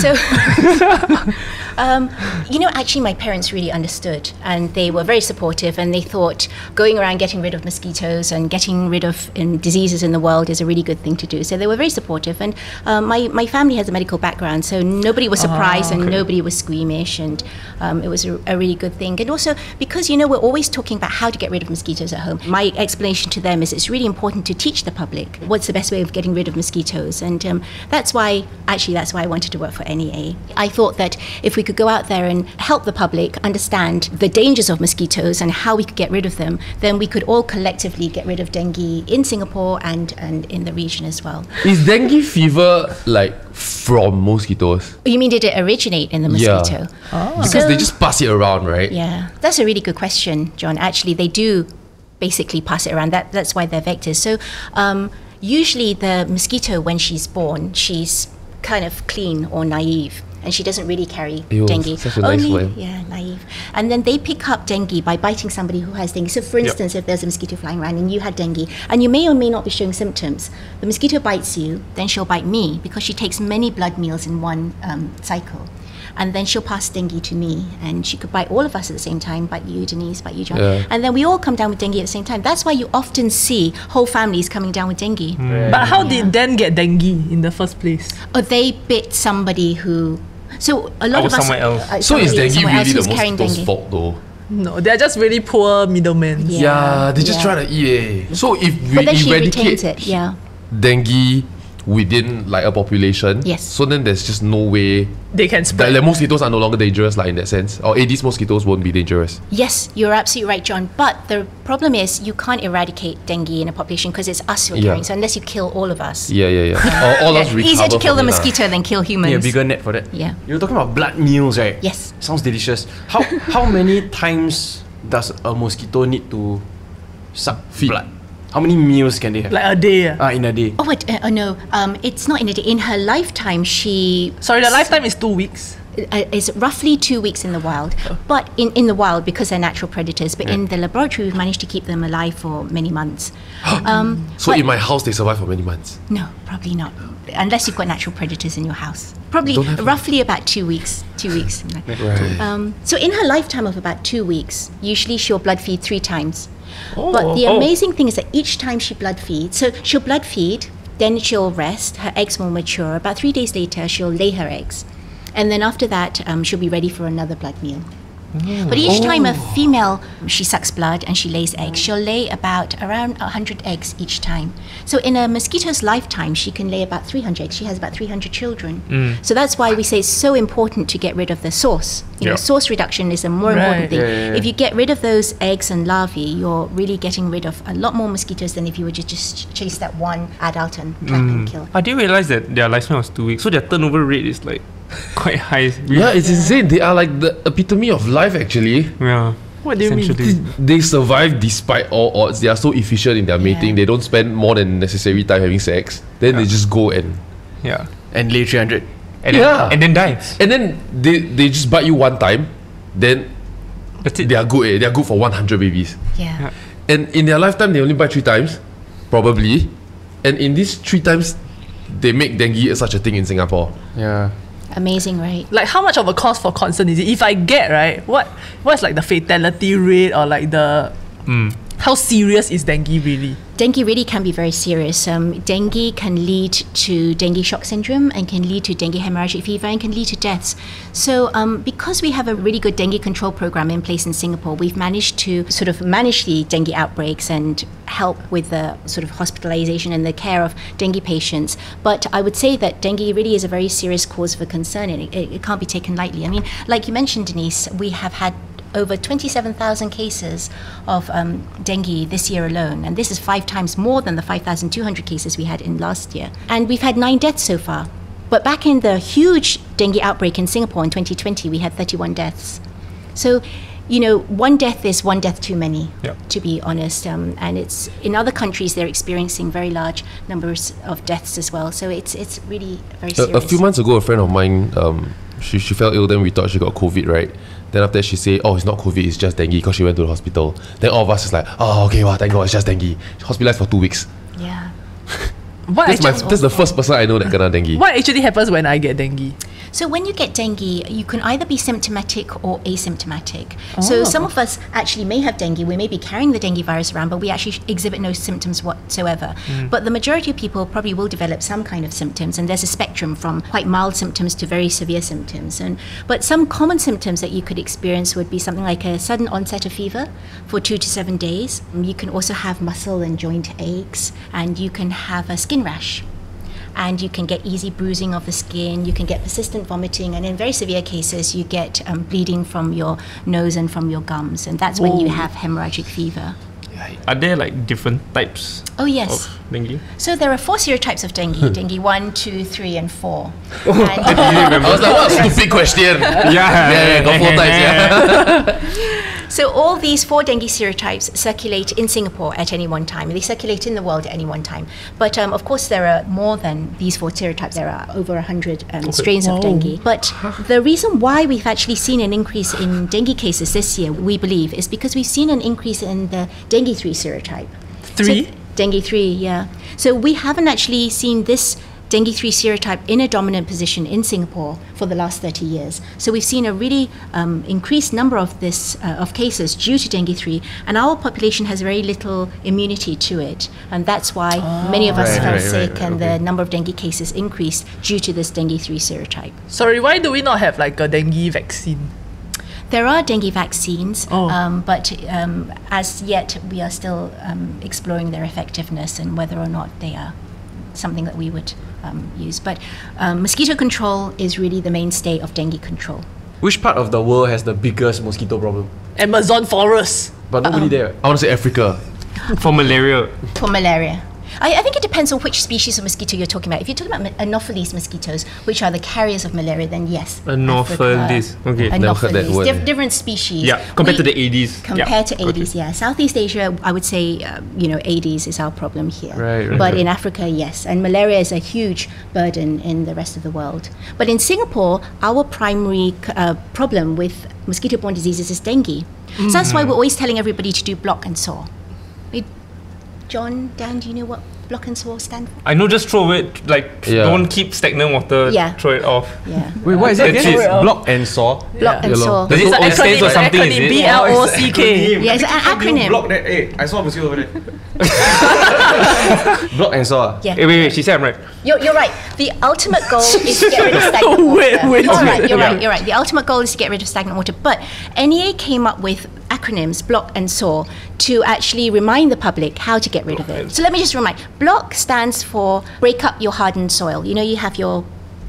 Speaker 4: So, um, you know, actually, my parents really understood and they were very supportive and they thought going around getting rid of mosquitoes and getting rid of in diseases in the world is a really good thing to do. So they were very supportive. And um, my, my family has a medical background, so nobody was surprised and nobody was squeamish. And um, it was a, a really good thing. And also, because, you know, we're always talking about how to get rid of mosquitoes at home, my explanation to them is it's really important to teach the public what's the best way of getting rid of mosquitoes. And um, that's why, actually, that's why I wanted to work for NEA. I thought that if we could go out there and help the public understand the dangers of mosquitoes and how we could get rid of them, then we could all collectively get rid of dengue in Singapore and, and in the region as well.
Speaker 1: Is dengue fever like from mosquitoes?
Speaker 4: You mean did it originate in the mosquito?
Speaker 1: Yeah.
Speaker 4: mosquito?
Speaker 1: Because
Speaker 4: So-
Speaker 1: they just pass it around, right?
Speaker 4: Yeah, that's a really good question, John. Actually, they do basically pass it around. That that's why they're vectors. So um, usually the mosquito, when she's born, she's kind of clean or naive. And she doesn't really carry
Speaker 1: Ew,
Speaker 4: dengue.
Speaker 1: such a nice
Speaker 4: Only,
Speaker 1: way.
Speaker 4: yeah, naive. And then they pick up dengue by biting somebody who has dengue. So, for instance, if there's a mosquito flying around and you had dengue, and you may or may not be showing symptoms, the mosquito bites you, then she'll bite me because she takes many blood meals in one um, cycle. And then she'll pass dengue to me, and she could bite all of us at the same time, bite you, Denise, bite you, John.
Speaker 1: Yeah.
Speaker 4: And then we all come down with dengue at the same time. That's why you often see whole families coming down with dengue.
Speaker 2: But how did Dan get dengue in the first place?
Speaker 4: Or they bit somebody who. So a lot
Speaker 5: I was
Speaker 4: of us.
Speaker 5: somewhere else.
Speaker 4: uh,
Speaker 1: So is dengue
Speaker 4: somewhere
Speaker 1: really the
Speaker 4: who's carrying
Speaker 1: mosquitoes' fault though?
Speaker 2: No, they're just really poor middlemen.
Speaker 4: Yeah.
Speaker 1: Yeah, they just
Speaker 4: yeah.
Speaker 1: try to eat. eh. So if we
Speaker 4: But then she retains
Speaker 1: eradicate
Speaker 4: it. Yeah.
Speaker 1: dengue within like a population,
Speaker 4: Yes.
Speaker 1: So then there's just no way
Speaker 2: They can
Speaker 1: that
Speaker 2: spread.
Speaker 1: the mosquitoes are no longer dangerous, like in that sense. Or eh, Aedes mosquitoes won't be dangerous.
Speaker 4: Yes, you're absolutely right, John. But the problem is you can't eradicate dengue in a population because it's us who are
Speaker 1: Yeah.
Speaker 4: carrying. So unless you kill all of us.
Speaker 1: Yeah, yeah, yeah. or all us
Speaker 4: Easier to kill the
Speaker 1: from it lah.
Speaker 4: mosquito than kill humans.
Speaker 3: Yeah, bigger net for that.
Speaker 4: Yeah.
Speaker 3: You're talking about blood meals, right?
Speaker 4: Yes.
Speaker 3: Sounds delicious. How how many times does a mosquito need to suck
Speaker 1: Feed.
Speaker 3: blood? How many meals can they have?
Speaker 2: Like a day. ah.
Speaker 3: Ah, in a day.
Speaker 4: Oh, wait, uh, uh, no. Um, it's not in a day. In her lifetime, she
Speaker 2: Sorry, the lifetime is two weeks.
Speaker 4: uh, is roughly two weeks in the wild. But in, in the wild, because they're natural predators, but in the laboratory, we've managed to keep them alive for many months. um,
Speaker 1: So in my house, they survive for many months.
Speaker 4: No, probably not. Unless you've got natural predators in your house. Probably
Speaker 1: Don't
Speaker 4: roughly about two weeks. Two weeks.
Speaker 1: Right.
Speaker 4: Um, so in her lifetime of about two weeks, usually she'll blood feed three times. but the
Speaker 5: Oh.
Speaker 4: amazing thing is that each time she blood feeds, so she'll blood feed, then she'll rest, her eggs will mature. About three days later, she'll lay her eggs. And then after that, um, she'll be ready for another blood meal. Oh. But each time a oh. female, she sucks blood and she lays eggs, she'll lay about around 100 eggs each time. So in a mosquito's lifetime, she can lay about 300 eggs. She has about 300 children. Mm. So that's why we say it's so important to get rid of the source. You know, source reduction is a more
Speaker 2: Right.
Speaker 4: important thing.
Speaker 3: Yeah, yeah, yeah.
Speaker 4: If you get rid of those eggs and larvae, you're really getting rid of a lot more mosquitoes than if you were to just chase that one adult and trap and mm. kill.
Speaker 5: I didn't realize that their lifespan was two weeks, so their turnover rate is like quite high.
Speaker 1: Yeah, it's insane. They are like the epitome of life, actually.
Speaker 5: yeah.
Speaker 2: What do you mean?
Speaker 1: They survive despite all odds. They are so efficient in their mating. They don't spend more than necessary time having sex. Then they just go and
Speaker 5: Yeah.
Speaker 3: And lay 300.
Speaker 5: And
Speaker 1: Yeah.
Speaker 5: then, and then die.
Speaker 1: and then they, they just bite you one time. Then
Speaker 5: That's it.
Speaker 1: they are good. Eh? They are good for 100 babies.
Speaker 4: Yeah.
Speaker 1: And in their lifetime, they only bite three times, probably. And in these three times, they make dengue such a thing in Singapore.
Speaker 3: Yeah.
Speaker 4: Amazing, right?
Speaker 2: like how much of a cause for concern is it? If I get right, what what's like the fatality rate or like the mm. How serious is dengue really?
Speaker 4: Dengue really can be very serious. Um, dengue can lead to dengue shock syndrome and can lead to dengue hemorrhagic fever and can lead to deaths. So, um, because we have a really good dengue control program in place in Singapore, we've managed to sort of manage the dengue outbreaks and help with the sort of hospitalization and the care of dengue patients. But I would say that dengue really is a very serious cause for concern and it, it, it can't be taken lightly. I mean, like you mentioned, Denise, we have had over 27,000 cases of um, dengue this year alone, and this is five times more than the 5,200 cases we had in last year. And we've had nine deaths so far. But back in the huge dengue outbreak in Singapore in 2020, we had 31 deaths. So, you know, one death is one death too many,
Speaker 5: Yeah.
Speaker 4: to be honest. Um, and it's in other countries they're experiencing very large numbers of deaths as well. So it's it's really very
Speaker 1: A,
Speaker 4: serious.
Speaker 1: a few months ago, a friend of mine, um, she, she fell ill. Then we thought she got COVID, right? Then after that, she said, "Oh, it's not COVID. It's just dengue." Because she went to the hospital. Then all of us is like, "Oh, okay, wow, thank God, it's just dengue." She hospitalized for two weeks.
Speaker 4: yeah.
Speaker 2: What
Speaker 1: That's my
Speaker 2: actually,
Speaker 1: that's the first person I know that kena dengue.
Speaker 2: what actually happens when I get dengue?
Speaker 4: So when you get dengue, you can either be symptomatic or asymptomatic. So oh. some of us actually may have dengue. We may be carrying the dengue virus around, but we actually exhibit no symptoms whatsoever. Hmm. But the majority of people probably will develop some kind of symptoms, and there's a spectrum from quite mild symptoms to very severe symptoms. And but some common symptoms that you could experience would be something like a sudden onset of fever for two to seven days. You can also have muscle and joint aches, and you can have a skin rash and you can get easy bruising of the skin, you can get persistent vomiting, and in very severe cases, you get um, bleeding from your nose and from your gums, and that's when you have hemorrhagic fever.
Speaker 5: Are there like different types
Speaker 4: Oh, yes.
Speaker 5: of dengue?
Speaker 4: So there are four serotypes of dengue dengue 1, 2, 3, and 4. And-
Speaker 1: I was like, what a stupid question.
Speaker 5: Yeah,
Speaker 1: yeah, yeah, got four times, yeah.
Speaker 4: So all these four dengue serotypes circulate in Singapore at any one time. They circulate in the world at any one time. But um, of course, there are more than these four serotypes. There are over 100 um, strains of dengue. But the reason why we've actually seen an increase in dengue cases this year, we believe, is because we've seen an increase in the dengue 3 serotype.
Speaker 2: Three?
Speaker 4: So, dengue 3, yeah. So we haven't actually seen this dengue 3 serotype in a dominant position in Singapore for the last 30 years. So we've seen a really um, increased number of this uh, of cases due to dengue 3 and our population has very little immunity to it and that's why many of us
Speaker 3: Right,
Speaker 4: fell
Speaker 3: right, right,
Speaker 4: sick
Speaker 3: right,
Speaker 4: and
Speaker 3: okay.
Speaker 4: the number of dengue cases increased due to this dengue 3 serotype.
Speaker 2: Sorry, why do we not have like a dengue vaccine?
Speaker 4: There are dengue vaccines,
Speaker 2: Oh.
Speaker 4: um, but um, as yet we are still um, exploring their effectiveness and whether or not they are something that we would um, use. But um, mosquito control is really the mainstay of dengue control.
Speaker 3: Which part of the world has the biggest mosquito problem?
Speaker 2: Amazon forest.
Speaker 3: But nobody there.
Speaker 1: I want to say Africa.
Speaker 5: For malaria.
Speaker 4: For malaria. I, I think it depends on which species of mosquito you're talking about. If you're talking about Anopheles mosquitoes, which are the carriers of malaria, then yes.
Speaker 5: Anopheles,
Speaker 4: Africa-
Speaker 5: okay.
Speaker 1: Never heard that
Speaker 4: Anopheles, diff- different species.
Speaker 5: Yeah, compared
Speaker 4: We-
Speaker 5: to the Aedes.
Speaker 4: Compared
Speaker 5: yeah.
Speaker 4: to Aedes, yeah. Southeast Asia, I would say, uh, you know, Aedes is our problem here.
Speaker 3: Right, right,
Speaker 4: but
Speaker 3: right.
Speaker 4: in Africa, yes. And malaria is a huge burden in the rest of the world. But in Singapore, our primary c- uh, problem with mosquito borne diseases is dengue. So that's why we're always telling everybody to do block and saw. John, Dan, do you know what block and saw stand for?
Speaker 5: I know, just throw it. Like,
Speaker 1: Yeah.
Speaker 5: don't keep stagnant water.
Speaker 4: Yeah.
Speaker 5: Throw it off.
Speaker 4: Yeah.
Speaker 3: Wait, what is it
Speaker 5: It's-
Speaker 3: again?
Speaker 5: it's-
Speaker 3: Block and saw.
Speaker 4: Block and saw.
Speaker 1: lor.
Speaker 5: Does it
Speaker 2: It's an
Speaker 5: it stands
Speaker 2: acronym,
Speaker 5: for something,
Speaker 2: acronym,
Speaker 5: is
Speaker 2: B
Speaker 5: it?
Speaker 2: L O C K.
Speaker 4: Yeah, it's an acronym.
Speaker 3: Block that. Hey, I saw a mosquito over there. Block and saw.
Speaker 4: Yeah.
Speaker 5: Eh, wait, wait, she said I'm right.
Speaker 4: You're, you're right. The ultimate goal is to get rid of stagnant water.
Speaker 2: Wait, wait,
Speaker 4: you're
Speaker 2: wait.
Speaker 4: right. You're
Speaker 5: Yeah.
Speaker 4: right. You're right. The ultimate goal is to get rid of stagnant water. But NEA came up with acronyms, block and SAW, to actually remind the public how to get rid of it. So let me just remind. Block stands for break up your hardened soil. You know, you have your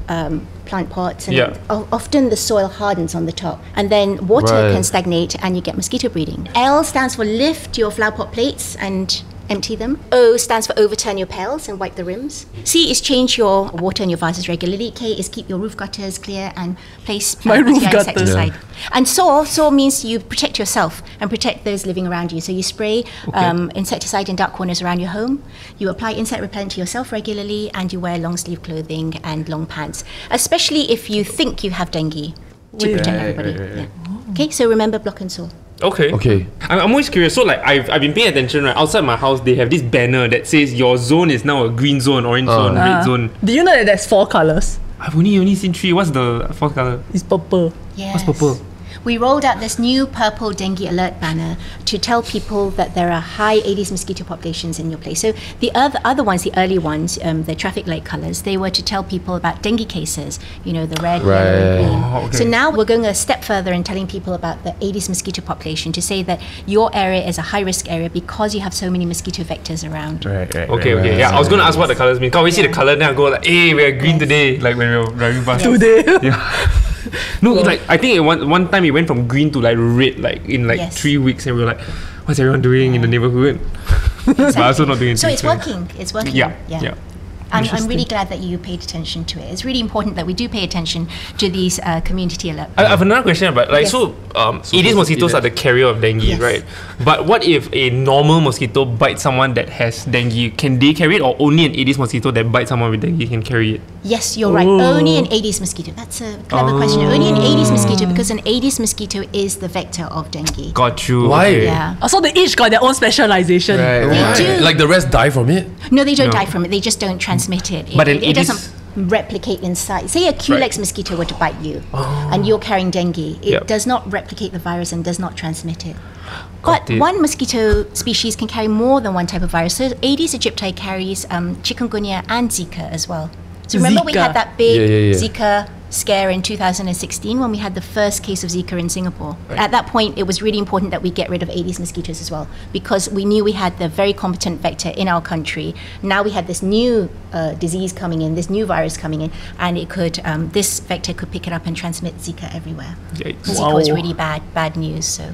Speaker 4: um, plant pots, and
Speaker 5: Yeah.
Speaker 4: often the soil hardens on the top, and then water
Speaker 1: Right.
Speaker 4: can stagnate, and you get mosquito breeding. L stands for lift your flower pot plates and empty them. O stands for overturn your pails and wipe the rims. C is change your water in your vases regularly. K is keep your roof gutters clear and place
Speaker 2: My
Speaker 4: plant
Speaker 2: roof gutters.
Speaker 4: insecticide. And SAW, SAW means you protect yourself and protect those living around you. So you spray um, insecticide in dark corners around your home. You apply insect repellent to yourself regularly, and you wear long sleeve clothing and long pants, especially if you think you have dengue. To
Speaker 2: Wait.
Speaker 4: protect
Speaker 3: Right,
Speaker 4: everybody. Yeah. Okay, so remember block and SAW.
Speaker 5: Okay.
Speaker 1: Okay.
Speaker 5: I'm, I'm always curious. So, like, I've, I've been paying attention, right? Outside my house, they have this banner that says your zone is now a green zone, orange zone, red
Speaker 2: Ah.
Speaker 5: zone.
Speaker 2: Do you know that there's four colors?
Speaker 5: I've only only seen three. What's the fourth color?
Speaker 2: It's purple.
Speaker 4: Yes.
Speaker 5: What's purple?
Speaker 4: We rolled out this new purple dengue alert banner to tell people that there are high Aedes mosquito populations in your place. So the other other ones, the early ones, um, the traffic light colours, they were to tell people about dengue cases. You know, the red, yellow, green.
Speaker 5: Oh, okay.
Speaker 4: So now we're going a step further in telling people about the Aedes mosquito population to say that your area is a high risk area because you have so many mosquito vectors around.
Speaker 3: Right, right.
Speaker 5: Okay,
Speaker 3: right,
Speaker 5: okay.
Speaker 3: right.
Speaker 5: Yeah, I was gonna ask what the colors mean. Can't we see the color? Then I go like, hey, we're green
Speaker 4: Yes.
Speaker 5: today. Like when we were driving past.
Speaker 2: Today.
Speaker 5: No, like I think it one one time it went from green to like red, like in like
Speaker 4: Yes.
Speaker 5: three weeks, and we were like, what's everyone doing in the neighborhood? but also not doing
Speaker 4: So it's working. It's working.
Speaker 5: Yeah, yeah.
Speaker 4: I'm, I'm really glad that you paid attention to it. It's really important that we do pay attention to these uh, community alert.
Speaker 5: I I have another question about like
Speaker 4: Yes.
Speaker 5: so um
Speaker 1: So
Speaker 5: Aedes mosquitoes
Speaker 1: Aedes?
Speaker 5: are the carrier of dengue,
Speaker 4: Yes.
Speaker 5: right? But what if a normal mosquito bites someone that has dengue? Can they carry it or only an Aedes mosquito that bites someone with dengue can carry it?
Speaker 4: Yes, you're right. Only an Aedes mosquito. That's a clever question. Only an Aedes mosquito because an Aedes mosquito is the vector of dengue.
Speaker 5: Got you.
Speaker 1: Why?
Speaker 5: okay.
Speaker 4: Yeah.
Speaker 2: Also, they each got their own specialization.
Speaker 3: Right,
Speaker 4: They
Speaker 3: right.
Speaker 4: do.
Speaker 1: Like the rest die from it?
Speaker 4: No, they don't
Speaker 5: No.
Speaker 4: die from it. They just don't transmit it. It-
Speaker 5: But
Speaker 4: it, it
Speaker 5: Aedes,
Speaker 4: doesn't. replicate inside. Say a Culex mosquito were to bite you, and you're carrying dengue. It
Speaker 5: Yep.
Speaker 4: does not replicate the virus and does not transmit it. But
Speaker 5: it.
Speaker 4: one mosquito species can carry more than one type of virus. So Aedes aegypti carries um, chikungunya and Zika as well. So remember we had that big
Speaker 1: Yeah, yeah, yeah.
Speaker 4: Zika scare in 2016 when we had the first case of Zika in Singapore. At that point, it was really important that we get rid of Aedes mosquitoes as well because we knew we had the very competent vector in our country. Now we had this new uh, disease coming in, this new virus coming in, and it could um, this vector could pick it up and transmit Zika everywhere.
Speaker 5: Yikes.
Speaker 4: Zika was really bad, bad news. So,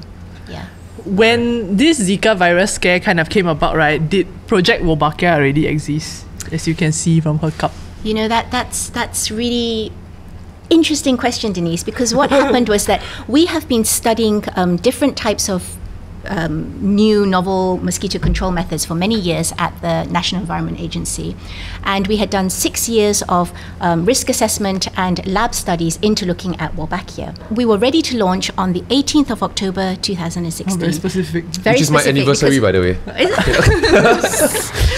Speaker 4: yeah.
Speaker 2: When this Zika virus scare kind of came about, right? Did Project Wolbachia already exist? As you can see from her cup.
Speaker 4: You know that that's that's really interesting question, Denise. Because what happened was that we have been studying um, different types of um, new novel mosquito control methods for many years at the National Environment Agency, and we had done six years of um, risk assessment and lab studies into looking at Wolbachia. We were ready to launch on the 18th of October 2016.
Speaker 2: Oh, very specific.
Speaker 4: Very
Speaker 1: Which is my anniversary, by the way.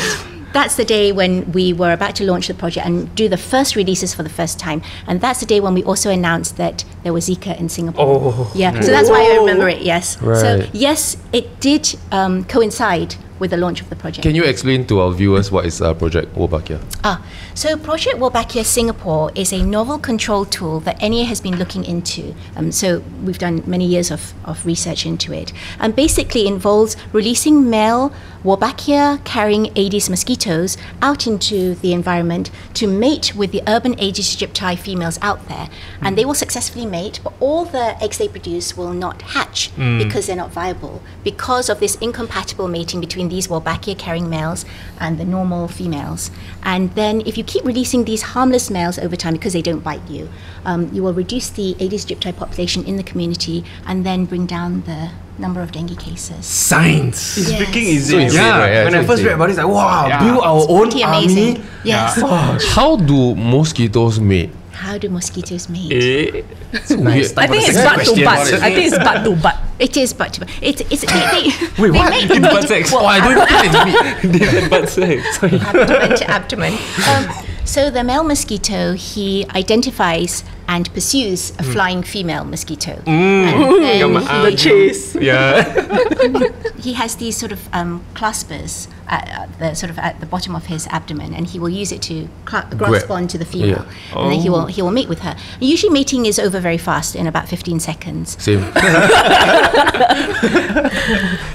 Speaker 4: that's the day when we were about to launch the project and do the first releases for the first time. And that's the day when we also announced that there was Zika in Singapore.
Speaker 5: Oh.
Speaker 4: Yeah, so that's why I remember it, yes. So, yes, it did um, coincide with the launch of the project.
Speaker 1: Can you explain to our viewers what is uh, Project Wolbachia?
Speaker 4: Ah, so Project Wolbachia Singapore is a novel control tool that NEA has been looking into. Um, so we've done many years of, of research into it. And basically involves releasing male Wolbachia carrying Aedes mosquitoes out into the environment to mate with the urban Aedes aegypti females out there. And they will successfully mate, but all the eggs they produce will not hatch because they're not viable because of this incompatible mating between these Wolbachia carrying males and the normal females. And then if you keep releasing these harmless males over time because they don't bite you, um, you will reduce the Aedes aegypti population in the community and then bring down the number of dengue cases.
Speaker 5: Science.
Speaker 3: It's
Speaker 4: Yes.
Speaker 3: freaking easy.
Speaker 1: So insane,
Speaker 5: Yeah.
Speaker 1: right? Yeah,
Speaker 3: when I first
Speaker 1: insane.
Speaker 3: read about it, it's like, wow,
Speaker 5: Yeah.
Speaker 3: build our own
Speaker 4: Pretty amazing.
Speaker 3: army.
Speaker 4: Yes.
Speaker 1: How do mosquitoes mate?
Speaker 4: How do mosquitoes mate?
Speaker 5: Eh,
Speaker 1: Weird.
Speaker 2: I think it's butt to butt. I think it's butt to butt.
Speaker 4: It is butt to butt. It's, it's, they, they,
Speaker 3: Wait,
Speaker 4: they
Speaker 3: what?
Speaker 4: mate
Speaker 5: It's butt sex.
Speaker 4: Well,
Speaker 1: Oh, I don't even think it's meat.
Speaker 5: butt sex. Sorry.
Speaker 4: abdomen to abdomen. Um, so the male mosquito, he identifies and pursues a flying female mosquito. And then he-
Speaker 2: The chase.
Speaker 5: Yeah.
Speaker 4: he has these sort of um, claspers at, the sort of at the bottom of his abdomen, and he will use it to cla- grasp onto the female,
Speaker 1: Yeah.
Speaker 4: and then he will he will mate with her. Usually, mating is over very fast in about 15 seconds.
Speaker 1: Same.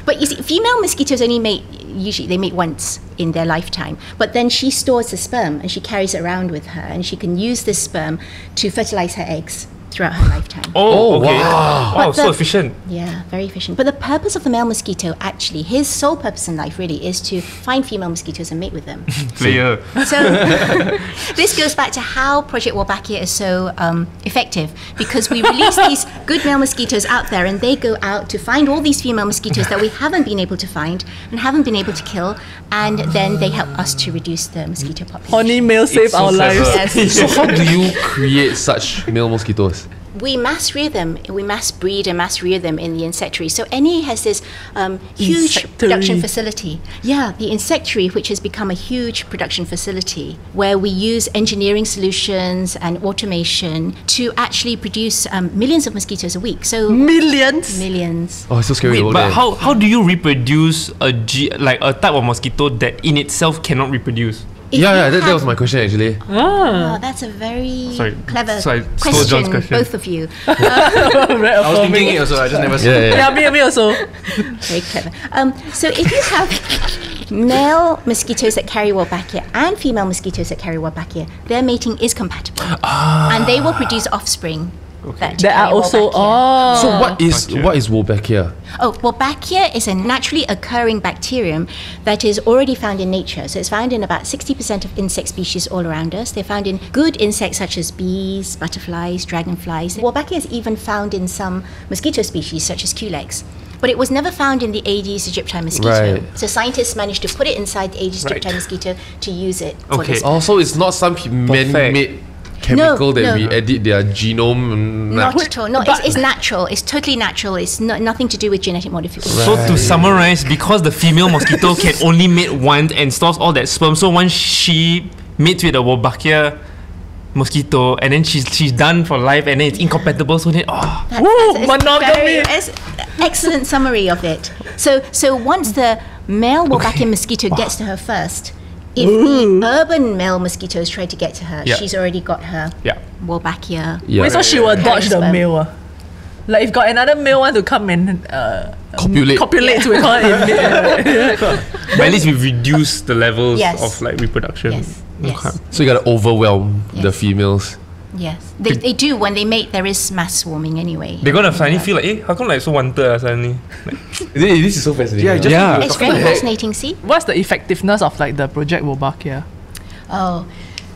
Speaker 4: But you see, female mosquitoes only mate usually they mate once in their lifetime. But then she stores the sperm and she carries it around with her, and she can use this sperm to fertilize her eggs throughout her lifetime.
Speaker 5: Oh,
Speaker 1: Oh,
Speaker 5: okay.
Speaker 1: wow.
Speaker 5: Wow,
Speaker 4: But
Speaker 5: so efficient.
Speaker 4: Yeah, very efficient. But the purpose of the male mosquito, actually, his sole purpose in life really is to find female mosquitoes and mate with them.
Speaker 5: Player.
Speaker 4: So this goes back to how Project Wolbachia is so um, effective because we release these good male mosquitoes out there and they go out to find all these female mosquitoes that we haven't been able to find and haven't been able to kill and then they help us to reduce the mosquito population.
Speaker 2: Honey male save
Speaker 5: so
Speaker 2: our
Speaker 5: clever.
Speaker 2: lives.
Speaker 4: Yes.
Speaker 1: so how do you create such male mosquitoes?
Speaker 4: We mass rear them, we mass breed and mass rear them in the insectary. So NE has this um, huge
Speaker 2: Insectary.
Speaker 4: production facility. Yeah, the insectary, which has become a huge production facility where we use engineering solutions and automation to actually produce um, millions of mosquitoes a week. So
Speaker 2: Millions.
Speaker 4: millions.
Speaker 1: Oh, it's so scary.
Speaker 5: Wait, but
Speaker 1: there.
Speaker 5: how, how do you reproduce a G, like a type of mosquito that in itself cannot reproduce?
Speaker 4: If
Speaker 1: Yeah, yeah, that, that was my question actually.
Speaker 4: Oh, that's a very
Speaker 5: Sorry,
Speaker 4: clever
Speaker 5: so
Speaker 4: question,
Speaker 5: John's question.
Speaker 4: both of you.
Speaker 2: Very
Speaker 3: I was
Speaker 2: affirming.
Speaker 3: thinking it also, I just never said
Speaker 1: Yeah, yeah.
Speaker 2: Yeah, me, me also.
Speaker 4: Very clever. Um, so if you have male mosquitoes that carry Wolbachia and female mosquitoes that carry Wolbachia, their mating is compatible, and they will produce offspring. That,
Speaker 2: There are also oh.
Speaker 1: So what is
Speaker 5: Gotcha.
Speaker 1: what is Wolbachia?
Speaker 4: Oh, Wolbachia is a naturally occurring bacterium that is already found in nature. So it's found in about 60% of insect species all around us. They're found in good insects such as bees, butterflies, dragonflies. Wolbachia is even found in some mosquito species such as Culex. But it was never found in the Aedes aegypti mosquito.
Speaker 1: Right.
Speaker 4: So scientists managed to put it inside the Aedes aegypti
Speaker 5: Right.
Speaker 4: mosquito to use it for
Speaker 5: Okay.
Speaker 4: this.
Speaker 1: Also, it's not some man-made chemical that
Speaker 4: no.
Speaker 1: we edit their genome. mm,
Speaker 4: Not
Speaker 1: nah.
Speaker 4: at all. No, it's, it's natural. It's totally natural. It's no, nothing to do with genetic modification.
Speaker 5: So to summarize, because the female mosquito can only mate once and stores all that sperm, so once she mates with a Wolbachia, mosquito, and then she's she's done for life, and then it's incompatible. So then, oh,
Speaker 4: That-
Speaker 2: Woo,
Speaker 4: that's- it's
Speaker 2: monogamy.
Speaker 4: very- it's excellent summary of it. So, so once the male Wolbachia mosquito gets to her first, if the urban male mosquitoes try to get to her,
Speaker 5: Yeah.
Speaker 4: she's already got her
Speaker 5: yeah.
Speaker 4: Wolbachia.
Speaker 1: Yeah.
Speaker 2: Wait, so she will dodge the
Speaker 4: Parent sperm.
Speaker 2: male. Like if got another male want to come and uh,
Speaker 1: Copulate.
Speaker 2: copulate we call it in mid-
Speaker 5: But at least we reduce the levels
Speaker 4: Yes.
Speaker 5: of like reproduction.
Speaker 4: Yes, yes.
Speaker 1: So you gotta overwhelm the females.
Speaker 4: Yes, they, they do. When they mate, there is mass swarming anyway.
Speaker 5: They're gonna suddenly feel like, eh, how come like so wanted uh, suddenly? Like,
Speaker 1: This is so fascinating.
Speaker 3: Yeah,
Speaker 5: Yeah.
Speaker 4: It's very fascinating. See.
Speaker 2: What's the effectiveness of like the Project Wolbachia?
Speaker 4: Oh,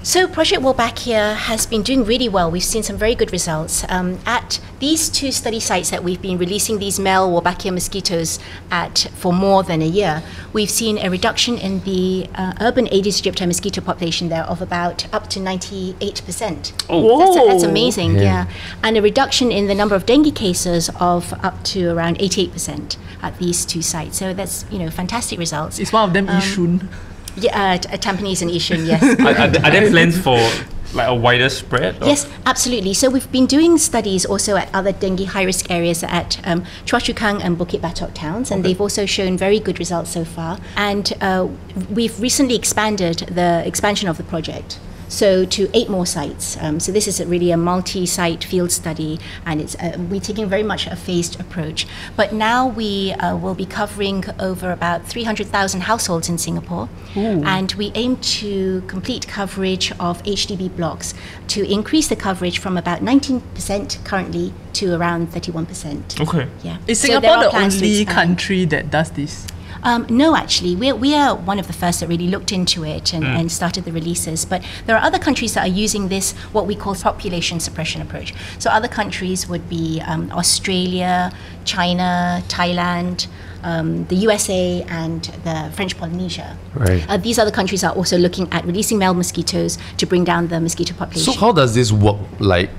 Speaker 4: so Project Wolbachia has been doing really well. We've seen some very good results. Um, at these two study sites that we've been releasing these male Wolbachia mosquitoes at for more than a year, we've seen a reduction in the uh, urban Aedes aegypti mosquito population there of about up to 98%.
Speaker 5: oh,
Speaker 4: That's, that's amazing,
Speaker 1: Yeah.
Speaker 4: yeah. And a reduction in the number of dengue cases of up to around 88% at these two sites. So that's, you know, fantastic results.
Speaker 2: Is one of them
Speaker 4: Um,
Speaker 2: Yishun?
Speaker 4: Yeah, uh, uh, Tampines and Yishun, yes.
Speaker 5: are, are, there- plans for like a wider spread? or-
Speaker 4: Yes, absolutely. So we've been doing studies also at other dengue high-risk areas at um, Chua Chu Kang and Bukit Batok towns, and they've also shown very good results so far. And uh, we've recently expanded the expansion of the project. So to eight more sites. Um, so this is a really a multi-site field study, and it's uh, we're taking very much a phased approach. But now we uh, will be covering over about 300,000 households in Singapore, and we aim to complete coverage of HDB blocks to increase the coverage from about 19% currently to around 31%.
Speaker 5: Okay.
Speaker 4: Yeah.
Speaker 2: Is Singapore
Speaker 4: are
Speaker 2: the only country that does this?
Speaker 4: Um, no, actually, we we are one of the first that really looked into it and, and started the releases. But there are other countries that are using this, what we call population suppression approach. So other countries would be um, Australia, China, Thailand. Um, the USA and the French Polynesia.
Speaker 1: Right.
Speaker 4: Uh, these other countries are also looking at releasing male mosquitoes to bring down the mosquito population.
Speaker 1: So how does this work? Like,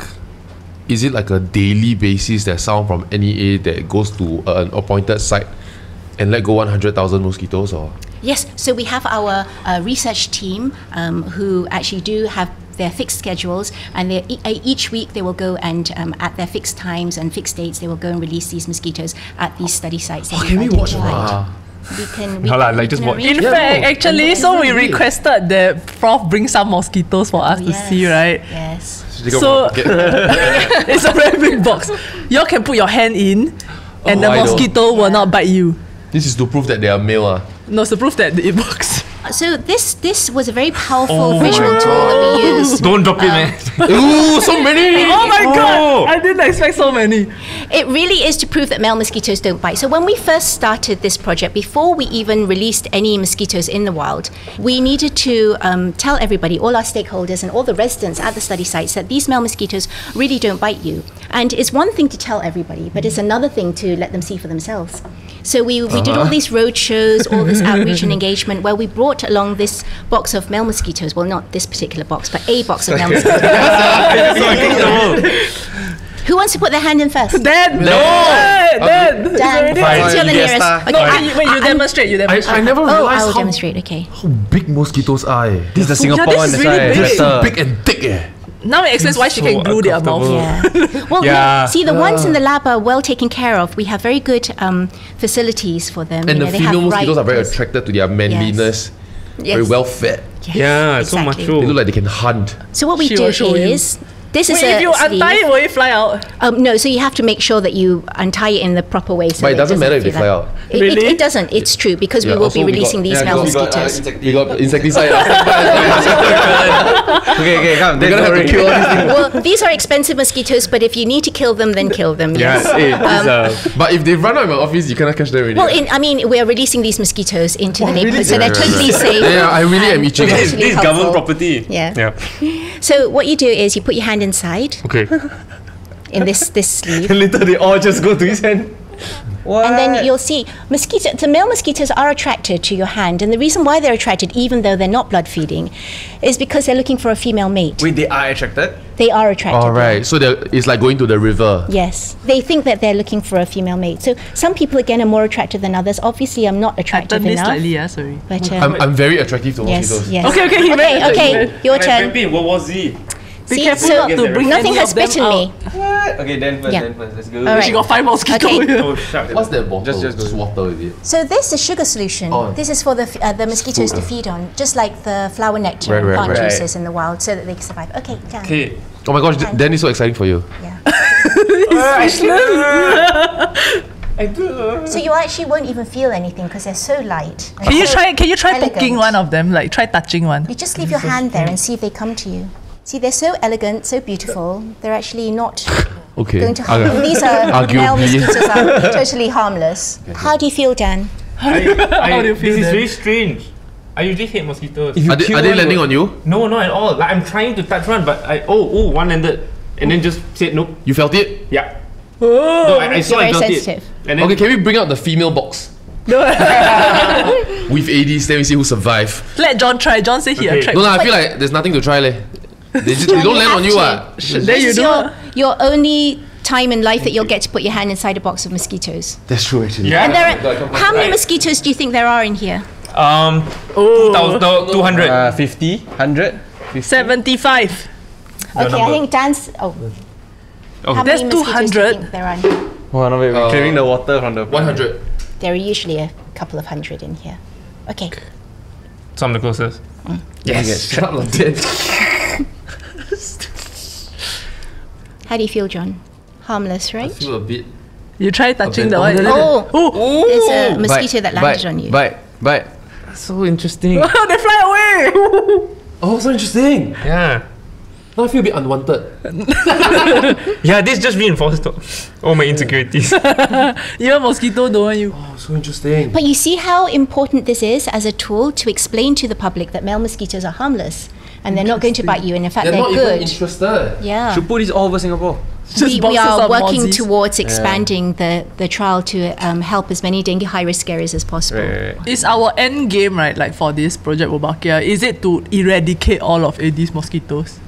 Speaker 1: is it like a daily basis that someone from NEA that goes to an appointed site and let go 100,000 mosquitoes or?
Speaker 4: Yes, so we have our uh, research team um, who actually do have their fixed schedules, and they, e- uh, each week they will go and um, at their fixed times and fixed dates they will go and release these mosquitoes at these study sites.
Speaker 1: Oh, can we watch
Speaker 4: identified. We can. We
Speaker 5: No
Speaker 4: can,
Speaker 5: like
Speaker 4: we
Speaker 5: just
Speaker 4: can
Speaker 5: watch.
Speaker 4: arrange
Speaker 2: In
Speaker 1: Yeah,
Speaker 2: fact,
Speaker 1: no.
Speaker 2: actually, so we requested that Prof bring some mosquitoes for us
Speaker 4: Oh,
Speaker 2: to see, right?
Speaker 4: Yes.
Speaker 2: So it's a very big box. Y'all can put your hand in, and
Speaker 1: Oh,
Speaker 2: the mosquito will not bite you.
Speaker 1: This is to prove that they are male. ah.
Speaker 2: No, it's to prove that it works.
Speaker 4: So this this was a very powerful
Speaker 5: Oh
Speaker 4: visual tool that we used.
Speaker 5: Don't drop it, man.
Speaker 1: Ooh, so many!
Speaker 2: Oh my
Speaker 5: Oh.
Speaker 2: god! I didn't expect so many.
Speaker 4: It really is to prove that male mosquitoes don't bite. So when we first started this project, before we even released any mosquitoes in the wild, we needed to um, tell everybody, all our stakeholders and all the residents at the study sites, that these male mosquitoes really don't bite you. And it's one thing to tell everybody, but it's another thing to let them see for themselves. So we, we did all these road shows, all this outreach and engagement, where we brought along this box of male mosquitoes. Well, not this particular box, but a box of male mosquitoes. Who wants to put their hand in first?
Speaker 2: Dad!
Speaker 1: No.
Speaker 2: Hey, Dad! It's
Speaker 4: Dan,
Speaker 2: already-
Speaker 3: Fine.
Speaker 4: you're the nearest.
Speaker 3: sir.
Speaker 4: Okay,
Speaker 2: No,
Speaker 4: I-
Speaker 2: wait, wait, you
Speaker 4: I-
Speaker 2: demonstrate, you
Speaker 3: I,
Speaker 2: demonstrate.
Speaker 3: I never
Speaker 4: Oh,
Speaker 3: realized
Speaker 4: I will
Speaker 3: how,
Speaker 4: demonstrate. Okay.
Speaker 3: how big mosquitoes are. eh.
Speaker 6: This is the Singapore
Speaker 2: this
Speaker 6: one,
Speaker 2: is really
Speaker 6: why.
Speaker 2: big.
Speaker 6: That's
Speaker 3: So big and thick. Eh.
Speaker 2: Now it explains why she
Speaker 5: So
Speaker 2: can glue their mouth.
Speaker 4: Yeah. Well,
Speaker 5: Yeah.
Speaker 4: we- see, the ones in the lab are well taken care of. We have very good um, facilities for them.
Speaker 1: And
Speaker 4: you
Speaker 1: the
Speaker 4: know, they
Speaker 1: female
Speaker 4: have
Speaker 1: mosquitoes are very attracted to their manliness. Very
Speaker 4: Yes.
Speaker 1: well fed.
Speaker 4: Yes,
Speaker 5: Yeah, so
Speaker 4: exactly.
Speaker 5: macho.
Speaker 1: They look like they can hunt.
Speaker 4: So what we
Speaker 2: She
Speaker 4: do
Speaker 2: will show you.
Speaker 4: is. This is
Speaker 2: Wait,
Speaker 4: a
Speaker 2: if you
Speaker 4: sleeve.
Speaker 2: untie it, will it fly out?
Speaker 4: Um, no, so you have to make sure that you untie it in the proper way. So
Speaker 1: But it
Speaker 4: that
Speaker 1: doesn't matter if they
Speaker 4: feel
Speaker 1: fly out.
Speaker 4: It, it-
Speaker 2: Really?
Speaker 4: it doesn't. It's true because
Speaker 1: Yeah,
Speaker 4: we will
Speaker 1: also
Speaker 4: be
Speaker 1: we got-
Speaker 4: releasing these
Speaker 6: yeah,
Speaker 4: male
Speaker 6: because we got, uh,
Speaker 4: mosquitoes.
Speaker 6: insect-
Speaker 1: We got insecticide.
Speaker 6: okay, okay, come.
Speaker 1: We're gonna have to kill all these things.
Speaker 4: well, these are expensive mosquitoes, but if you need to kill them, then kill them.
Speaker 5: Yeah,
Speaker 4: Yes.
Speaker 5: this, uh,
Speaker 1: But if they run out of my office, you cannot catch them already.
Speaker 4: Well, in, I mean, we are releasing these mosquitoes into the
Speaker 1: really?
Speaker 4: neighborhood, so they're
Speaker 1: Right, right,
Speaker 4: totally safe.
Speaker 1: yeah, I really am
Speaker 4: and
Speaker 1: itching.
Speaker 5: this,
Speaker 4: totally
Speaker 5: this is government
Speaker 4: helpful.
Speaker 5: property.
Speaker 4: Yeah.
Speaker 5: Yeah.
Speaker 4: So what you do is you put your hand inside
Speaker 5: Okay.
Speaker 4: in this this sleeve,
Speaker 6: And later they all just go to his hand. What?
Speaker 4: and then you'll see mosquito. The male mosquitoes are attracted to your hand, and the reason why they're attracted, even though they're not blood feeding, is because they're looking for a female mate.
Speaker 6: Wait, they are attracted?
Speaker 4: They are attracted.
Speaker 1: All right, so they're- it's like going to the river.
Speaker 4: Yes, they think that they're looking for a female mate. So some people again are more attractive than others. Obviously, I'm not
Speaker 2: I
Speaker 4: attractive
Speaker 2: turned this
Speaker 4: enough.
Speaker 2: slightly, yeah, sorry.
Speaker 4: But
Speaker 1: I'm,
Speaker 4: um,
Speaker 1: I'm very attractive to
Speaker 4: yes,
Speaker 1: mosquitoes.
Speaker 4: yes.
Speaker 2: Okay, okay, he
Speaker 4: okay, okay. Your turn.
Speaker 5: What was he?
Speaker 4: See,
Speaker 2: careful
Speaker 4: so
Speaker 2: not to bring
Speaker 4: nothing has bitten me.
Speaker 6: What? Okay, then first,
Speaker 4: Yeah.
Speaker 6: then first. Let's go.
Speaker 4: All right.
Speaker 2: She got five mosquitoes
Speaker 4: Okay.
Speaker 2: here.
Speaker 5: Oh shucks.
Speaker 1: What's that bottle?
Speaker 6: Just- just go.
Speaker 1: just water with it.
Speaker 4: So this is a sugar solution.
Speaker 1: Oh.
Speaker 4: This is for the uh, the mosquitoes to feed on, just like the flower nectar
Speaker 1: Right, right,
Speaker 4: plant
Speaker 1: right.
Speaker 4: juices in the wild, so that they can survive. Okay, done.
Speaker 5: Okay.
Speaker 1: Oh my gosh, th- then it's so exciting for you.
Speaker 4: Yeah.
Speaker 5: I do.
Speaker 4: So you actually won't even feel anything because they're so light. and
Speaker 2: Can you try? Can you try
Speaker 4: elegant.
Speaker 2: poking one of them? Like try touching one.
Speaker 4: You just leave your hand there and see if they come to you. See, they're so elegant, so beautiful. They're actually not
Speaker 1: Okay.
Speaker 4: going to harm.
Speaker 1: Okay.
Speaker 4: These are male
Speaker 1: Arguably.
Speaker 4: mosquitoes are totally harmless. How do you feel, Dan?
Speaker 5: I, I,
Speaker 2: do you feel
Speaker 5: this is
Speaker 2: then?
Speaker 5: very strange. I usually hate mosquitoes.
Speaker 1: Are they, are they landing on you?
Speaker 5: No, not at all. Like I'm trying to touch one, but I oh oh one landed, and then just said nope.
Speaker 1: You felt it?
Speaker 5: Yeah. Oh, No, I, I saw
Speaker 4: You're
Speaker 5: it,
Speaker 4: very
Speaker 5: felt
Speaker 4: sensitive.
Speaker 5: it. And then
Speaker 1: Okay, can we bring out the female box? No. With Aedes, then we see who survive.
Speaker 2: Let John try. John say he
Speaker 5: Okay.
Speaker 2: attract.
Speaker 1: No, no, I feel like there's nothing to try, leh. They, just, they don't land on you, ah.
Speaker 2: Then
Speaker 4: This
Speaker 2: you
Speaker 4: is your, your only time in life that you'll get to put your hand inside a box of mosquitoes.
Speaker 1: That's true, actually.
Speaker 5: yeah.
Speaker 4: And there are, how many mosquitoes do you think there are in here?
Speaker 5: um
Speaker 2: Oh,
Speaker 5: 200.
Speaker 6: Uh, 50, 100.
Speaker 2: 75.
Speaker 4: Okay, I think Dan's. Oh,
Speaker 5: Oh.
Speaker 4: how
Speaker 2: That's
Speaker 4: many mosquitoes do you
Speaker 2: 200.
Speaker 4: think there are? in here?
Speaker 6: Oh, no, wait, we're
Speaker 1: Uh,
Speaker 6: clearing the water from the.
Speaker 1: 100.
Speaker 4: There are usually a couple of hundred in here. Okay.
Speaker 5: So I'm the closest.
Speaker 1: Yes. Shut up, then.
Speaker 4: How do you feel, John? Harmless, right?
Speaker 1: I feel a bit.
Speaker 2: You try touching the one.
Speaker 4: Oh,
Speaker 2: Oh,
Speaker 4: there's a mosquito that landed
Speaker 6: bite,
Speaker 4: on you.
Speaker 6: Bite, bite.
Speaker 5: So interesting.
Speaker 2: they fly away.
Speaker 1: Oh, so interesting.
Speaker 5: yeah.
Speaker 1: Now I feel a bit unwanted.
Speaker 5: Yeah, this just reinforced all my insecurities.
Speaker 2: Even mosquito don't want you.
Speaker 1: Oh, so interesting.
Speaker 4: But you see how important this is as a tool to explain to the public that male mosquitoes are harmless and they're not going to bite you, and in fact,
Speaker 1: They're
Speaker 4: they're,
Speaker 1: not even
Speaker 4: good.
Speaker 1: interested.
Speaker 4: yeah.
Speaker 6: Should put this all over Singapore.
Speaker 2: Just
Speaker 4: we, we are working
Speaker 2: mozzies.
Speaker 4: towards expanding the, the trial to um, help as many dengue high risk areas as possible.
Speaker 6: Right, right.
Speaker 2: Is our end game right? Like for this project Wolbachia, is it to eradicate all of Aedes mosquitoes?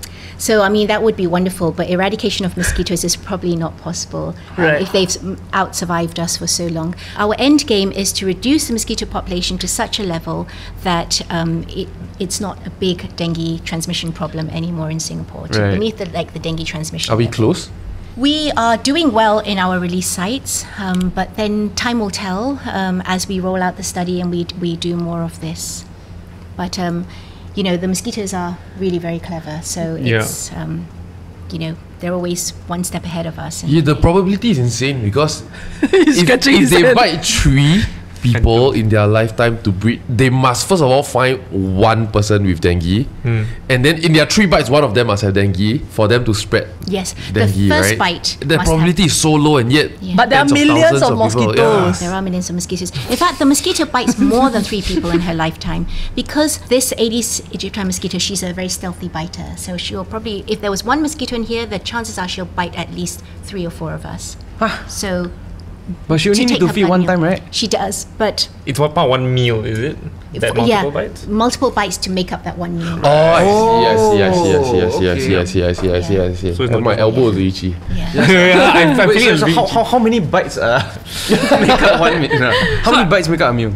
Speaker 4: So, I mean, that would be wonderful, but eradication of mosquitoes is probably not possible um,
Speaker 2: Right.
Speaker 4: if they've out survived us for so long. Our end game is to reduce the mosquito population to such a level that um, it, it's not a big dengue transmission problem anymore in Singapore, to
Speaker 6: Right.
Speaker 4: beneath the, like the dengue transmission.
Speaker 1: Are we
Speaker 4: level.
Speaker 1: close?
Speaker 4: We are doing well in our release sites, um, but then time will tell um, as we roll out the study and we, we do more of this. But, um, you know, the mosquitoes are really very clever, so
Speaker 5: Yeah.
Speaker 4: it's, um, you know, they're always one step ahead of us.
Speaker 1: Yeah, the probability is insane because
Speaker 2: He's
Speaker 1: if,
Speaker 2: scratching
Speaker 1: if
Speaker 2: his
Speaker 1: they bite three people in their lifetime to breed, they must first of all find one person with dengue, hmm. and then in their three bites, one of them must have dengue for them to spread
Speaker 4: yes,
Speaker 1: dengue.
Speaker 4: the first
Speaker 1: right?
Speaker 4: bite.
Speaker 1: The
Speaker 4: must
Speaker 1: probability is so low, and yet
Speaker 4: Yeah.
Speaker 2: But there are
Speaker 1: tens of
Speaker 2: millions of
Speaker 1: of
Speaker 2: mosquitoes.
Speaker 4: Have, there are millions of mosquitoes. In fact, the mosquito bites more than three people in her lifetime because this Aedes aegypti mosquito, she's a very stealthy biter. So she'll probably, if there was one mosquito in here, the chances are she'll bite at least three or four of us. So
Speaker 6: But she only need to feed one time, right?
Speaker 4: She does, but
Speaker 5: it's what part one meal, is it? That multiple
Speaker 4: yeah,
Speaker 5: bites?
Speaker 4: multiple bites to make up that one meal.
Speaker 1: Oh, I see, I see, I see, I see, I see, I
Speaker 6: okay.
Speaker 1: see, I see, I see, I see.
Speaker 5: So it's
Speaker 1: my elbow is itchy.
Speaker 4: Yeah.
Speaker 5: yeah, I'm, I'm
Speaker 6: Wait,
Speaker 5: feeling
Speaker 6: so, so how, how, how many bites uh, make up one meal? No. How many bites make up a meal?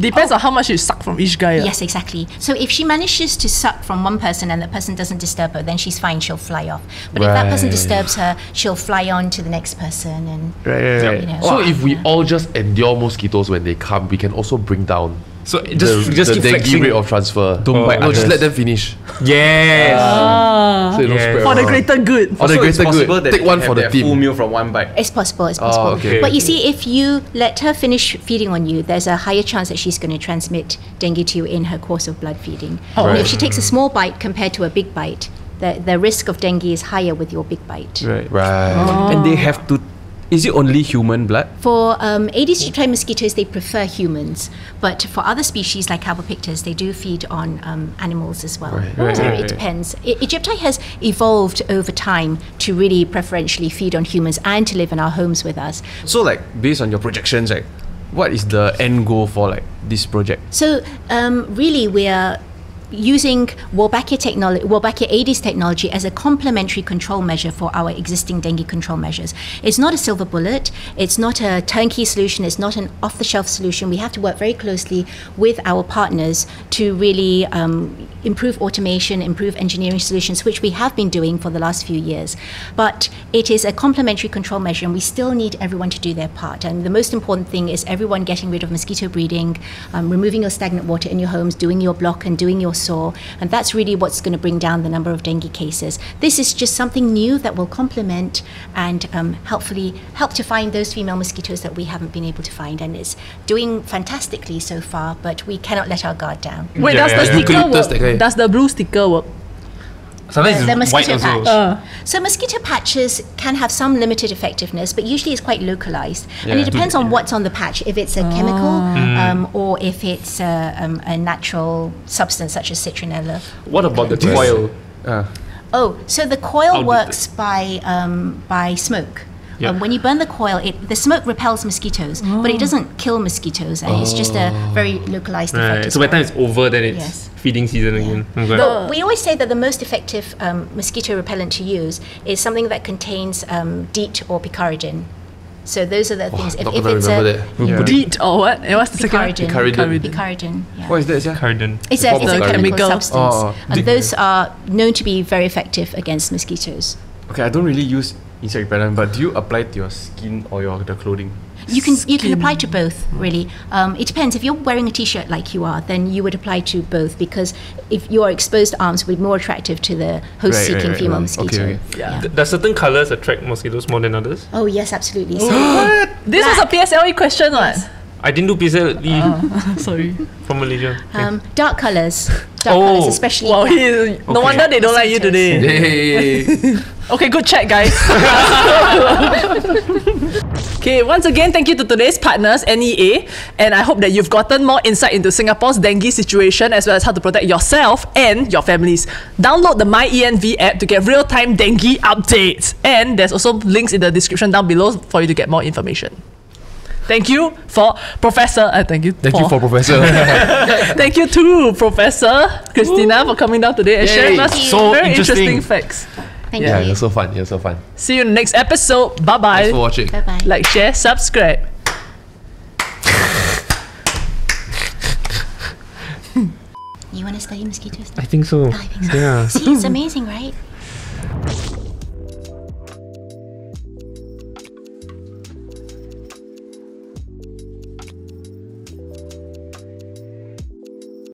Speaker 2: Depends on how much you suck from each guy. ah.
Speaker 4: Yes, exactly. So if she manages to suck from one person and that person doesn't disturb her, then she's fine. She'll fly off. But if that person disturbs her, she'll fly on to the next person, and
Speaker 6: Right, right, right.
Speaker 4: you know.
Speaker 1: So if we all just endure mosquitoes when they come, we can also bring down
Speaker 5: So just
Speaker 1: the,
Speaker 5: just
Speaker 1: the
Speaker 5: keep
Speaker 1: dengue
Speaker 5: flexing.
Speaker 1: rate of transfer.
Speaker 6: Don't bite
Speaker 1: no, just let them finish.
Speaker 5: Yes.
Speaker 2: Ah,
Speaker 1: So
Speaker 5: Yes.
Speaker 2: for the greater good.
Speaker 1: For the greater
Speaker 6: possible
Speaker 1: good. Take one for the
Speaker 6: their full
Speaker 1: team.
Speaker 6: meal from one bite.
Speaker 4: It's possible, it's possible.
Speaker 1: okay.
Speaker 4: But you see, if you let her finish feeding on you, there's a higher chance that she's going to transmit dengue to you in her course of blood feeding. And If she takes a small bite compared to a big bite, the, the risk of dengue is higher with your big bite.
Speaker 6: Right.
Speaker 1: Right.
Speaker 6: And they have to. Is it only human blood?
Speaker 4: For um, Aedes aegypti mosquitoes, they prefer humans, but for other species like Albopictus, they do feed on um, animals as well.
Speaker 1: Right,
Speaker 4: So
Speaker 6: right,
Speaker 4: it depends. I- Aegypti has evolved over time to really preferentially feed on humans and to live in our homes with us.
Speaker 6: So like based on your projections, like what is the end goal for like this project?
Speaker 4: So um, really, we're using Wolbachia technology, Wolbachia Aedes technology as a complementary control measure for our existing dengue control measures. It's not a silver bullet. It's not a turnkey solution. It's not an off-the-shelf solution. We have to work very closely with our partners to really um, improve automation, improve engineering solutions, which we have been doing for the last few years. But it is a complementary control measure, and we still need everyone to do their part. And the most important thing is everyone getting rid of mosquito breeding, um, removing your stagnant water in your homes, doing your block and doing your saw, and that's really what's going to bring down the number of dengue cases. This is just something new that will complement and um, helpfully help to find those female mosquitoes that we haven't been able to find, and it's doing fantastically so far. But we cannot let our guard down.
Speaker 2: Wait,
Speaker 5: Yeah,
Speaker 2: does
Speaker 5: yeah,
Speaker 2: the
Speaker 5: yeah.
Speaker 2: sticker
Speaker 1: Eucalyptus
Speaker 2: work? Does the blue sticker work?
Speaker 5: Sometimes
Speaker 4: The- the
Speaker 5: it's white
Speaker 4: mosquito
Speaker 5: also.
Speaker 4: patch.
Speaker 2: Uh.
Speaker 4: So mosquito patches can have some limited effectiveness, but usually it's quite localized, and it depends on what's on the patch. If it's a chemical, um, or if it's a, um, a natural substance such as citronella.
Speaker 5: What about the coil?
Speaker 3: Uh,
Speaker 4: Oh, so the coil
Speaker 5: How do
Speaker 4: works by um, by smoke.
Speaker 5: Yeah.
Speaker 4: Um, when you burn the coil, it, the smoke repels mosquitoes, but it doesn't kill mosquitoes, and it's just a very localized effect.
Speaker 5: Right.
Speaker 4: as
Speaker 5: So by the time it's over, then it's
Speaker 4: Yes.
Speaker 5: feeding season again. Okay.
Speaker 4: But we always say that the most effective um, mosquito repellent to use is something that contains um, DEET or picaridin. So those are the things.
Speaker 1: Not gonna
Speaker 4: it's a
Speaker 1: that.
Speaker 3: Yeah.
Speaker 2: DEET or what? What's the second? one?
Speaker 4: picaridin,
Speaker 1: Picaridin.
Speaker 4: picaridin, yeah.
Speaker 3: what is that? Yeah?
Speaker 5: Cardin.
Speaker 4: It's a, it's a chemical
Speaker 2: chemical.
Speaker 4: substance,
Speaker 3: Oh, oh.
Speaker 4: and
Speaker 3: Did-
Speaker 4: those are known to be very effective against mosquitoes.
Speaker 3: Okay, I don't really use insect repellent, but do you apply to your skin or your the clothing?
Speaker 4: You can you can apply to both really. Um, it depends. If you're wearing a t-shirt like you are, then you would apply to both because if your exposed arms would be more attractive to the host-seeking
Speaker 3: Right, right, right,
Speaker 4: female
Speaker 3: right.
Speaker 4: mosquito.
Speaker 3: Okay, okay.
Speaker 2: Yeah.
Speaker 5: Th- Does certain colors attract mosquitoes more than others?
Speaker 4: Oh yes, absolutely. So,
Speaker 2: This was a PSLE question, what?
Speaker 5: I didn't do PSLE
Speaker 2: Sorry.
Speaker 5: from Malaysia.
Speaker 4: um, dark colors, dark
Speaker 5: Oh.
Speaker 4: colors, especially.
Speaker 2: Wow,
Speaker 4: black.
Speaker 2: he, no wonder they don't like you today.
Speaker 1: Hey.
Speaker 2: Okay, good chat, guys. okay, once again, thank you to today's partners, NEA, and I hope that you've gotten more insight into Singapore's dengue situation as well as how to protect yourself and your families. Download the MyENV app to get real-time dengue updates, and there's also links in the description down below for you to get more information. Thank you for Professor. Uh, thank you.
Speaker 1: Thank you for Professor.
Speaker 2: Thank you to Professor Christina for coming down today and
Speaker 1: Yay.
Speaker 2: sharing us
Speaker 5: So
Speaker 2: very
Speaker 5: interesting.
Speaker 2: interesting facts.
Speaker 4: Thank
Speaker 1: yeah,
Speaker 4: you.
Speaker 1: you're so fun. You're so fun.
Speaker 2: See you in the next episode. Bye bye.
Speaker 1: Thanks for watching.
Speaker 4: Bye bye.
Speaker 2: Like, share, subscribe.
Speaker 4: You want to study mosquitoes?
Speaker 5: I think so.
Speaker 4: I think so.
Speaker 5: Yeah.
Speaker 4: See, it's amazing, right?